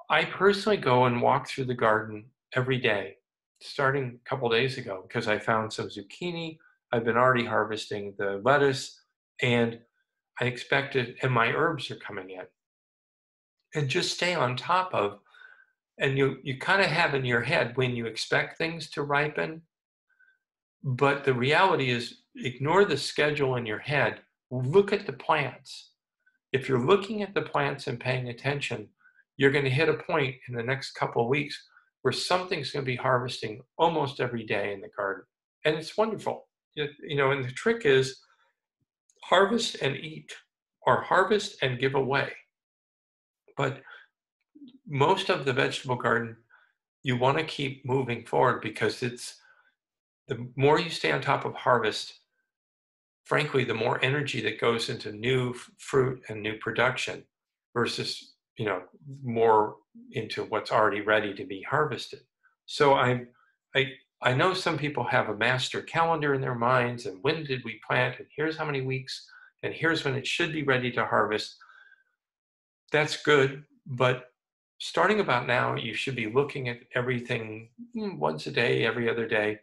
I personally go and walk through the garden every day, starting a couple days ago, because I found some zucchini. I've been already harvesting the lettuce, and I expect it, and my herbs are coming in. And just stay on top of, and you you kind of have in your head when you expect things to ripen, but the reality is ignore the schedule in your head look at the plants. If you're looking at the plants and paying attention, you're going to hit a point in the next couple of weeks where something's going to be harvesting almost every day in the garden. And it's wonderful. You know, and the trick is harvest and eat, or harvest and give away. But most of the vegetable garden, you want to keep moving forward because it's the more you stay on top of harvest, frankly, the more energy that goes into new fruit and new production versus, you know, more into what's already ready to be harvested. So I, I, I know some people have a master calendar in their minds, and when did we plant, and here's how many weeks, and here's when it should be ready to harvest. That's good, but starting about now, you should be looking at everything hmm, once a day, every other day,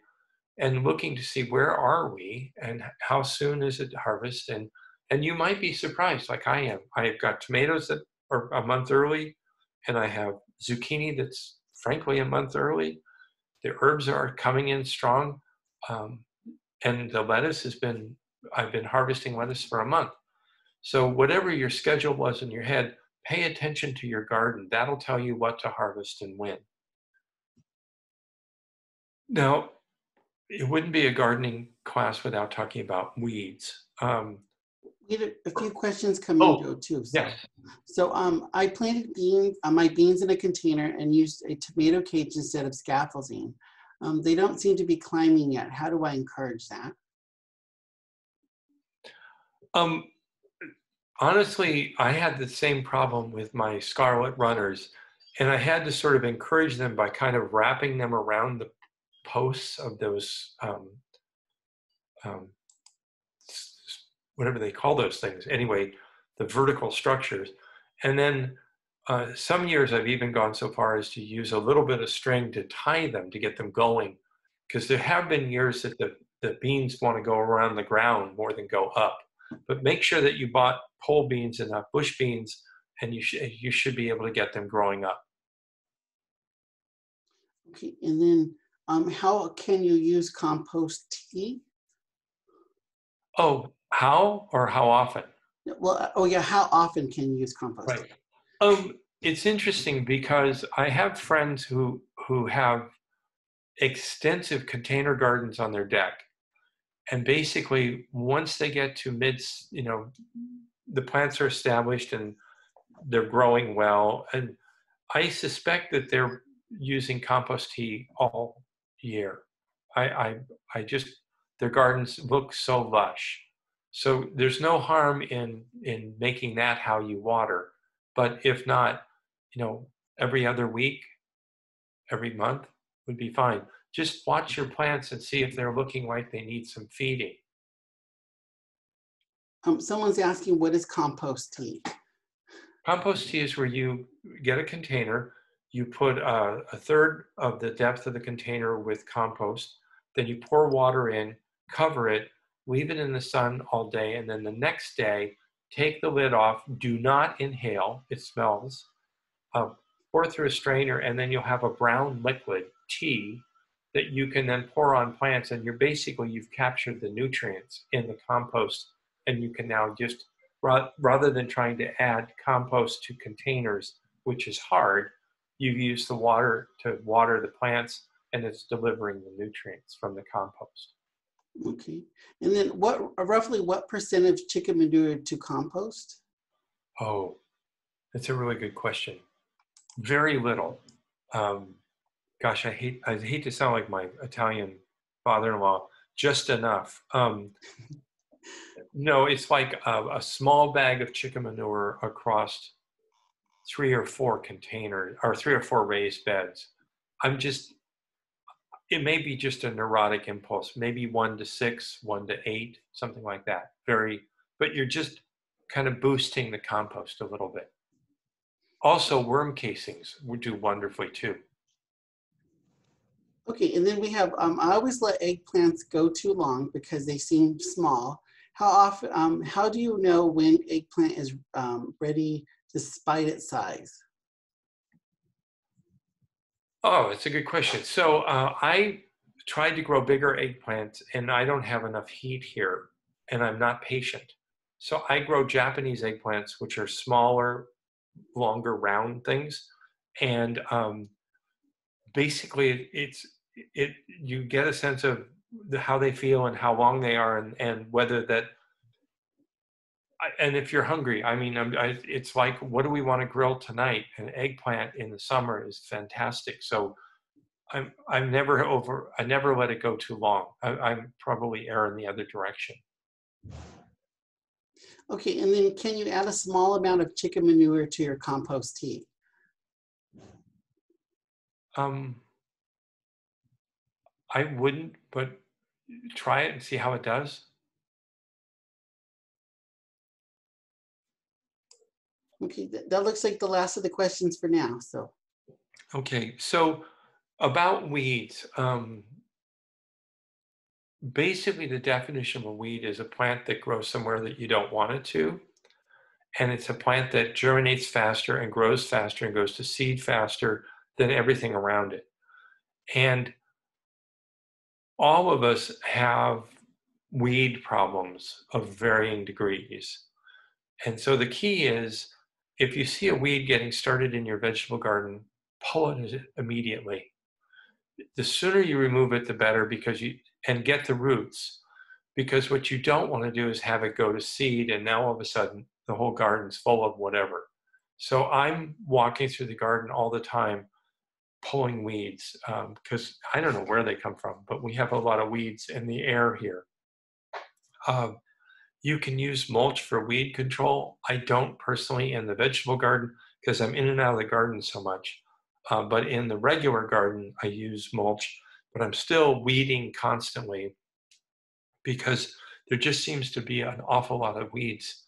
and looking to see where are we and how soon is it harvest and and you might be surprised like i am i've got tomatoes that are a month early and i have zucchini that's frankly a month early the herbs are coming in strong um, and the lettuce has been i've been harvesting lettuce for a month. So whatever your schedule was in your head pay attention to your garden. That'll tell you what to harvest and when. Now it wouldn't be a gardening class without talking about weeds. Um, had a, few questions come oh, Joe, too. So. Yes. So um, I planted beans, uh, my beans in a container and used a tomato cage instead of scaffolding. Um, they don't seem to be climbing yet. How do I encourage that? Um, honestly, I had the same problem with my scarlet runners, and I had to sort of encourage them by kind of wrapping them around the posts of those um, um, whatever they call those things anyway the vertical structures. And then uh, some years i've even gone so far as to use a little bit of string to tie them to get them going because there have been years that the, the beans want to go around the ground more than go up. But make sure that you bought pole beans and not bush beans and you, sh- you should be able to get them growing up. Okay and then um, how can you use compost tea? Oh, how or how often? Well, uh, oh yeah, how often can you use compost right. tea? Um, it's interesting because I have friends who who have extensive container gardens on their deck, and basically once they get to mid, you know, the plants are established and they're growing well, and I suspect that they're using compost tea all year. I, I, I just, their gardens look so lush. So there's no harm in, in making that how you water. But if not, you know, every other week, every month would be fine. Just watch your plants and see if they're looking like they need some feeding. Um, someone's asking, what is compost tea? Compost tea is where you get a container, you put a, a third of the depth of the container with compost, then you pour water in, cover it, leave it in the sun all day, and then the next day, take the lid off. Do not inhale, it smells. Uh, pour through a strainer, and then you'll have a brown liquid, tea, that you can then pour on plants. And you're basically, you've captured the nutrients in the compost, and you can now just, rather than trying to add compost to containers, which is hard, you've used the water to water the plants and it's delivering the nutrients from the compost. Okay. And then what roughly what percent of chicken manure to compost? Oh, that's a really good question. Very little. Um, gosh, I hate I hate to sound like my Italian father-in-law. Just enough. Um, no, it's like a, a, small bag of chicken manure across three or four containers or three or four raised beds. I'm just it may be just a neurotic impulse, maybe one to six, one to eight, something like that. Very, but you're just kind of boosting the compost a little bit. Also, worm casings would do wonderfully too. Okay, and then we have, um, I always let eggplants go too long because they seem small. How often, um, how do you know when eggplant is um, ready despite its size? Oh, it's a good question. So uh, I tried to grow bigger eggplants and I don't have enough heat here and I'm not patient. So I grow Japanese eggplants, which are smaller, longer, round things. And um, basically it's, it, you get a sense of the, how they feel and how long they are and, and whether that and if you're hungry, I mean, I, it's like, what do we want to grill tonight? An eggplant in the summer is fantastic. So I'm, I'm never over, I never let it go too long. I, I'm probably err in the other direction. Okay, and then can you add a small amount of chicken manure to your compost tea? Um, I wouldn't, but try it and see how it does. Okay, th that looks like the last of the questions for now, so. Okay, so about weeds, um, basically the definition of a weed is a plant that grows somewhere that you don't want it to. And it's a plant that germinates faster and grows faster and goes to seed faster than everything around it. And all of us have weed problems of varying degrees. And so the key is if you see a weed getting started in your vegetable garden, pull it immediately. The sooner you remove it, the better because you and get the roots. Because what you don't want to do is have it go to seed and now all of a sudden the whole garden's full of whatever. So I'm walking through the garden all the time pulling weeds because um, I don't know where they come from, but we have a lot of weeds in the air here. Um, you can use mulch for weed control. I don't personally in the vegetable garden because I'm in and out of the garden so much. Uh, but in the regular garden, I use mulch, but I'm still weeding constantly because there just seems to be an awful lot of weeds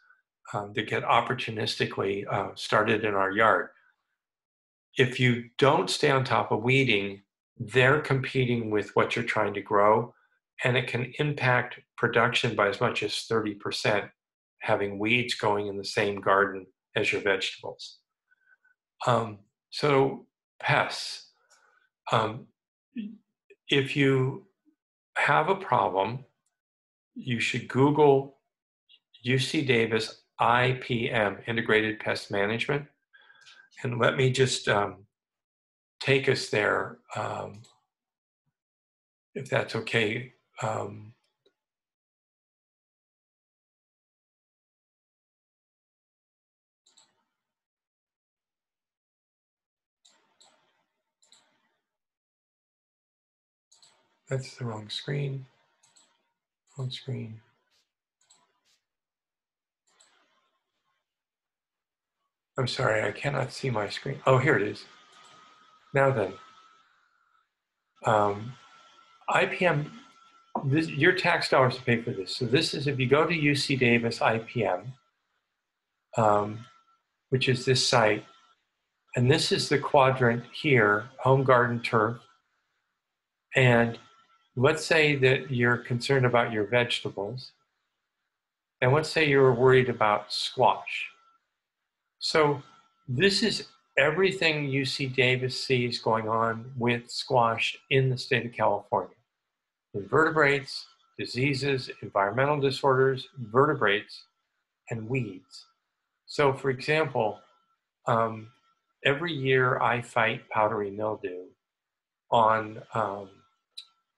um, that get opportunistically uh, started in our yard. If you don't stay on top of weeding, they're competing with what you're trying to grow and it can impact production by as much as 30%, having weeds going in the same garden as your vegetables. Um, so, pests. Um, if you have a problem, you should Google UC Davis IPM, Integrated Pest Management. And let me just um, take us there, um, if that's okay um, that's the wrong screen. Wrong screen. I'm sorry, I cannot see my screen. Oh, here it is. Now then, um, IPM this, your tax dollars to pay for this. So this is if you go to UC Davis IPM, um, which is this site, And this is the quadrant here, home garden turf. And let's say that you're concerned about your vegetables. And let's say you're worried about squash. So this is everything UC Davis sees going on with squash in the state of California. Invertebrates, diseases, environmental disorders, vertebrates, and weeds. So for example, um, every year I fight powdery mildew on um,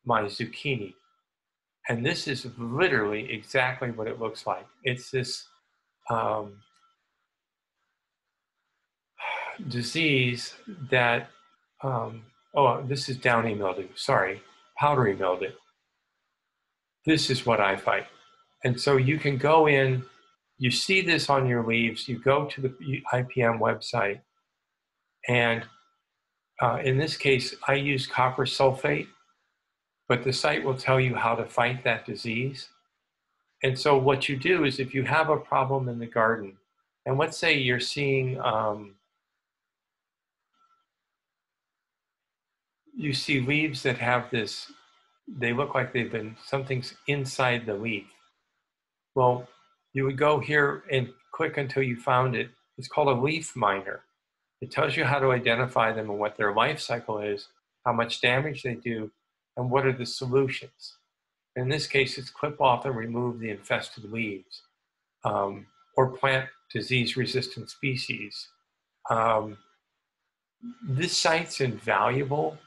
my zucchini. And this is literally exactly what it looks like. It's this um, disease that, um, oh, this is downy mildew, sorry, powdery mildew. This is what I fight. And so you can go in, you see this on your leaves, you go to the IPM website, and uh, in this case, I use copper sulfate, but the site will tell you how to fight that disease. And so what you do is if you have a problem in the garden, and let's say you're seeing um, you see leaves that have this, they look like they've been, something's inside the leaf. Well, you would go here and click until you found it. It's called a leaf miner. It tells you how to identify them and what their life cycle is, how much damage they do, and what are the solutions. In this case, it's clip off and remove the infested leaves um, or plant disease resistant species. Um, this site's invaluable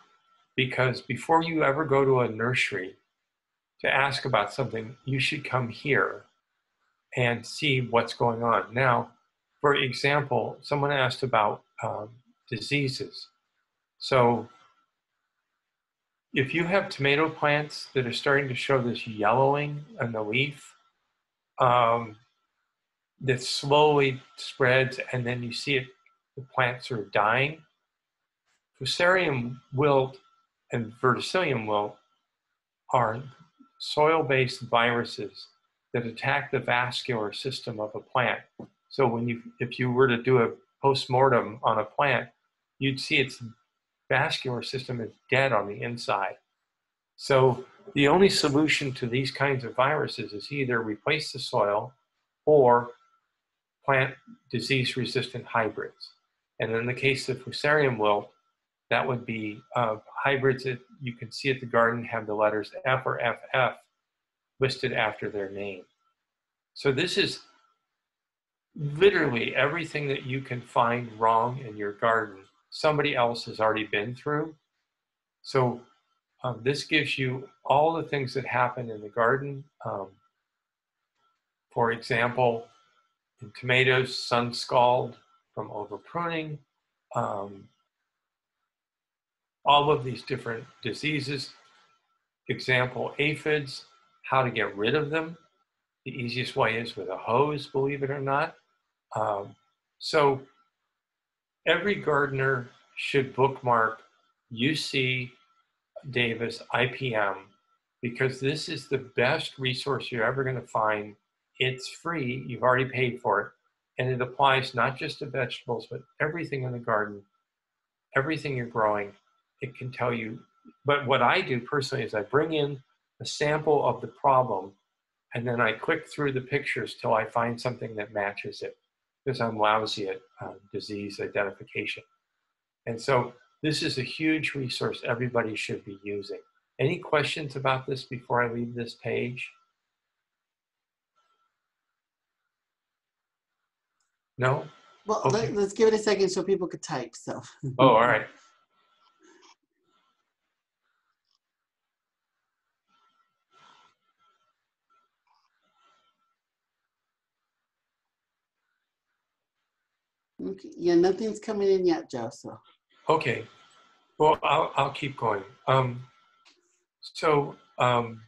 because before you ever go to a nursery to ask about something, you should come here and see what's going on. Now, for example, someone asked about um, diseases. So, if you have tomato plants that are starting to show this yellowing on the leaf, um, that slowly spreads, and then you see it, the plants are dying. Fusarium wilt and verticillium wilt are soil-based viruses that attack the vascular system of a plant. So when you, if you were to do a post-mortem on a plant, you'd see its vascular system is dead on the inside. So the only solution to these kinds of viruses is either replace the soil or plant disease-resistant hybrids. And in the case of Fusarium wilt, that would be uh, hybrids that you can see at the garden have the letters F or FF listed after their name. So this is literally everything that you can find wrong in your garden, somebody else has already been through. So um, this gives you all the things that happen in the garden. Um, for example, in tomatoes, sun scald from over pruning, um, all of these different diseases. Example, aphids, how to get rid of them. The easiest way is with a hose, believe it or not. Um, so every gardener should bookmark UC Davis IPM because this is the best resource you're ever going to find. It's free, you've already paid for it, and it applies not just to vegetables, but everything in the garden, everything you're growing, it can tell you. But what I do personally is I bring in a sample of the problem and then I click through the pictures till I find something that matches it because I'm lousy at uh, disease identification. And so this is a huge resource everybody should be using. Any questions about this before I leave this page? No? Well, okay. let, us give it a second so people could type. So. oh, all right. Okay. Yeah, nothing's coming in yet, Joe. So. Okay. Well, I'll, I'll keep going. Um, so, um,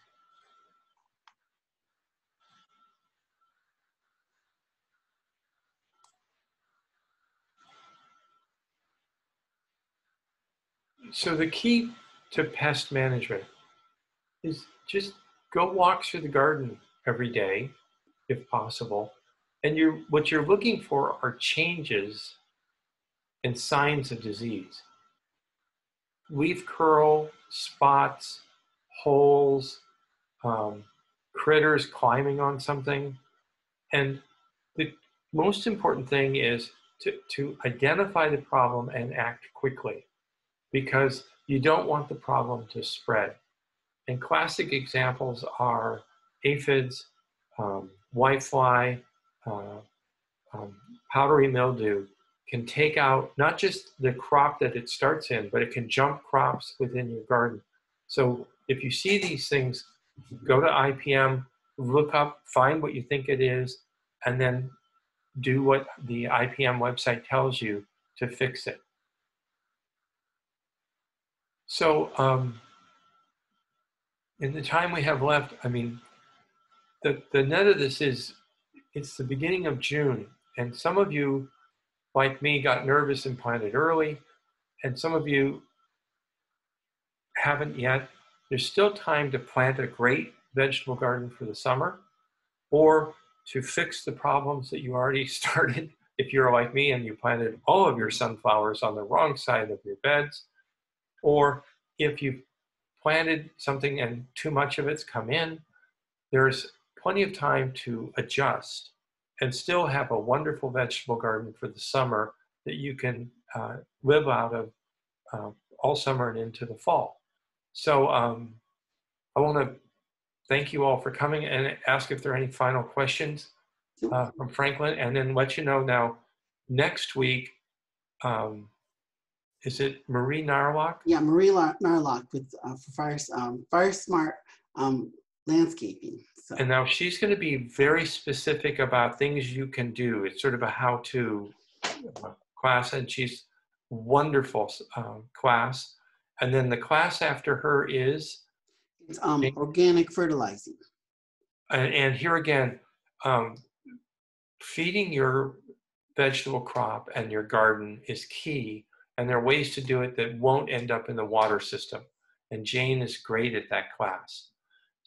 so the key to pest management is just go walk through the garden every day, if possible, and you're what you're looking for are changes and signs of disease. Leaf curl, spots, holes, um, critters climbing on something. And the most important thing is to, to identify the problem and act quickly because you don't want the problem to spread. And classic examples are aphids, um, whitefly, uh, um, powdery mildew can take out not just the crop that it starts in, but it can jump crops within your garden. So if you see these things, go to IPM, look up, find what you think it is, and then do what the IPM website tells you to fix it. So, um, in the time we have left, I mean, the, the net of this is it's the beginning of June, and some of you, like me, got nervous and planted early, and some of you haven't yet. There's still time to plant a great vegetable garden for the summer or to fix the problems that you already started if you're like me and you planted all of your sunflowers on the wrong side of your beds, or if you've planted something and too much of it's come in, there's plenty of time to adjust and still have a wonderful vegetable garden for the summer that you can uh, live out of uh, all summer and into the fall. So um, I want to thank you all for coming and ask if there are any final questions uh, from Franklin, and then let you know now next week. Um, is it Marie Narlock? Yeah, Marie Narlock with uh, for Fire, um, Fire Smart um, Landscaping. So. And now she's going to be very specific about things you can do. It's sort of a how-to uh, class, and she's wonderful um, class. And then the class after her is it's um, organic fertilizing. And, and here again, um, feeding your vegetable crop and your garden is key. And there are ways to do it that won't end up in the water system. And Jane is great at that class.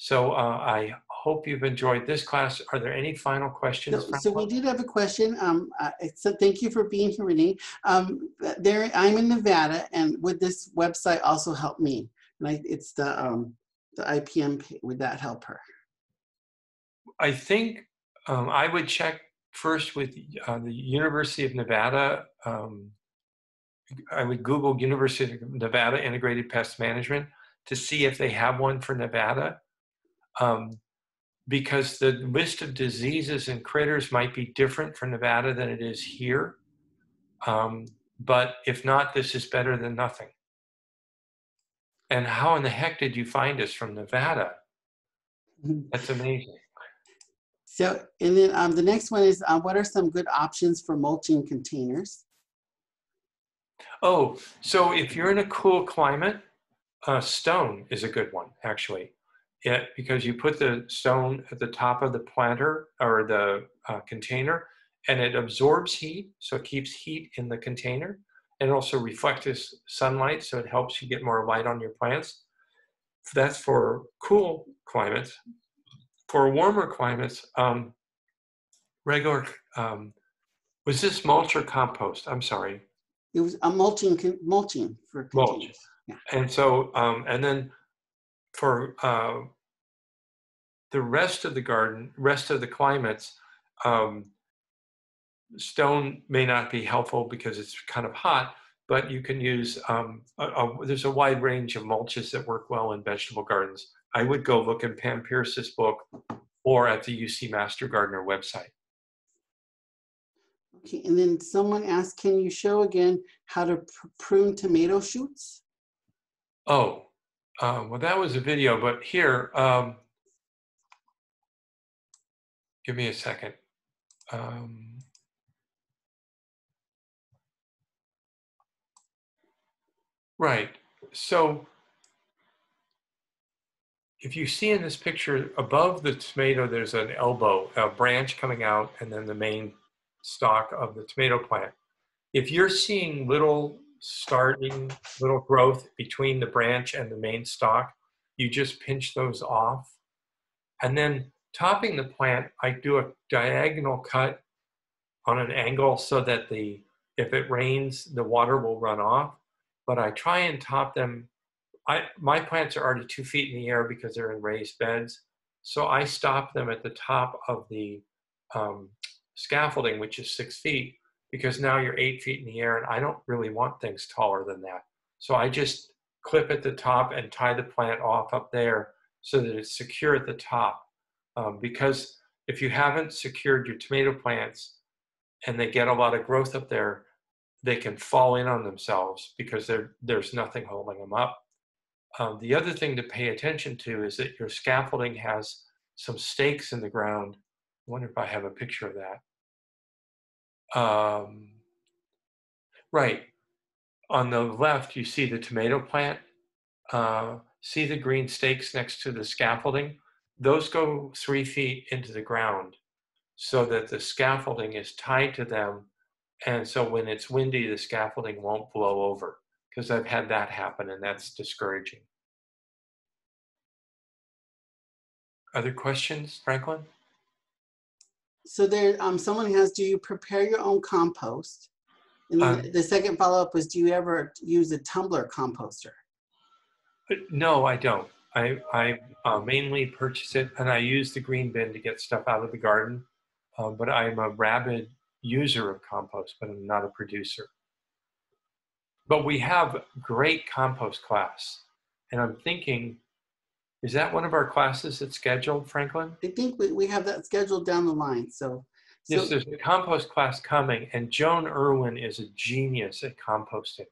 So uh, I hope you've enjoyed this class. Are there any final questions? So, so we did have a question. Um, uh, so thank you for being here, Renee. Um, there, I'm in Nevada, and would this website also help me? And I, it's the um, the IPM. Would that help her? I think um, I would check first with uh, the University of Nevada. Um, I would Google University of Nevada Integrated Pest Management to see if they have one for Nevada. Um, because the list of diseases and critters might be different for Nevada than it is here. Um, but if not, this is better than nothing. And how in the heck did you find us from Nevada? That's amazing. So, and then um, the next one is uh, what are some good options for mulching containers? Oh, so if you're in a cool climate, uh, stone is a good one, actually. Yeah, because you put the stone at the top of the planter or the uh, container and it absorbs heat, so it keeps heat in the container and also reflects sunlight, so it helps you get more light on your plants. That's for cool climates. For warmer climates, um, regular, um, was this mulch or compost? I'm sorry. It was a mulching, mulching for mulch. Yeah. And so, um, and then for uh, the rest of the garden, rest of the climates, um, stone may not be helpful because it's kind of hot, but you can use, um, a, a, there's a wide range of mulches that work well in vegetable gardens. I would go look in Pam Peirce's book or at the UC Master Gardener website. Okay, and then someone asked, can you show again how to pr prune tomato shoots? Oh, uh, well, that was a video, but here, um, give me a second. Um, right. So if you see in this picture above the tomato, there's an elbow, a branch coming out, and then the main stalk of the tomato plant. If you're seeing little starting, little growth between the branch and the main stalk, you just pinch those off. And then topping the plant, I do a diagonal cut on an angle so that the if it rains, the water will run off. But I try and top them. I my plants are already two feet in the air because they're in raised beds, so I stop them at the top of the um, scaffolding, which is six feet, because now you're eight feet in the air, and I don't really want things taller than that. So I just clip at the top and tie the plant off up there so that it's secure at the top. Um, because if you haven't secured your tomato plants and they get a lot of growth up there, they can fall in on themselves because there's nothing holding them up. Um, the other thing to pay attention to is that your scaffolding has some stakes in the ground. I wonder if I have a picture of that. Um, right. On the left, you see the tomato plant. Uh, see the green stakes next to the scaffolding? Those go three feet into the ground so that the scaffolding is tied to them. And so when it's windy, the scaffolding won't blow over because I've had that happen and that's discouraging. Other questions, Franklin? So there, um, someone has, do you prepare your own compost? And um, the second follow-up was, do you ever use a tumbler composter? No, I don't. I, I uh, mainly purchase it and I use the green bin to get stuff out of the garden. Um, but I'm a rabid user of compost, but I'm not a producer. But we have great compost class. And I'm thinking, is that one of our classes that's scheduled, Franklin? I think we, we have that scheduled down the line. So, so yes, there's a compost class coming, and Joan Irwin is a genius at composting.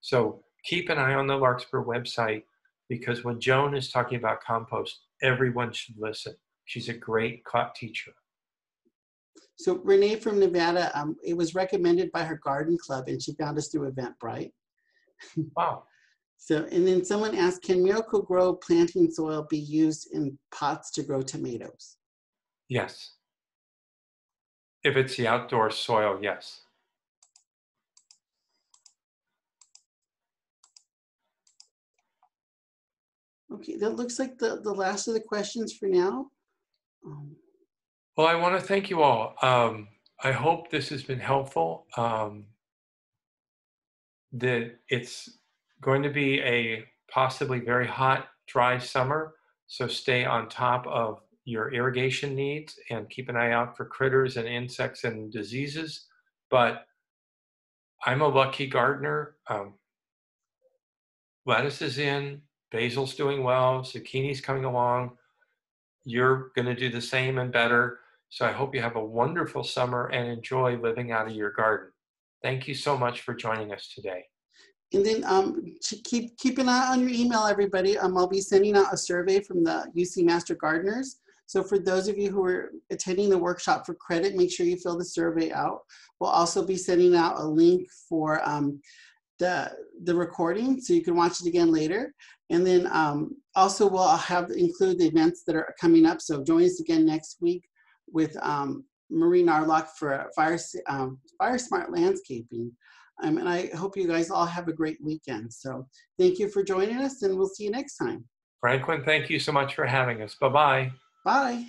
So keep an eye on the Larkspur website because when Joan is talking about compost, everyone should listen. She's a great teacher. So Renee from Nevada, um, it was recommended by her garden club and she found us through Eventbrite. Wow. So, and then someone asked, can Miracle-Gro planting soil be used in pots to grow tomatoes? Yes. If it's the outdoor soil, yes. Okay, that looks like the, the last of the questions for now. Um, well, I want to thank you all. Um, I hope this has been helpful. Um, that it's going to be a possibly very hot, dry summer. So stay on top of your irrigation needs and keep an eye out for critters and insects and diseases. But I'm a lucky gardener. Um, lettuce is in, basil's doing well, zucchini's coming along. You're going to do the same and better. So I hope you have a wonderful summer and enjoy living out of your garden. Thank you so much for joining us today. And then um, keep keep an eye on your email, everybody. Um, I'll be sending out a survey from the UC Master Gardeners. So for those of you who are attending the workshop for credit, make sure you fill the survey out. We'll also be sending out a link for um, the the recording so you can watch it again later. And then um, also we'll have include the events that are coming up. So join us again next week with um, Marie Narlock for Fire, um, Fire Smart Landscaping. Um, and I hope you guys all have a great weekend. So thank you for joining us and we'll see you next time. Franklin, thank you so much for having us. Bye-bye. Bye.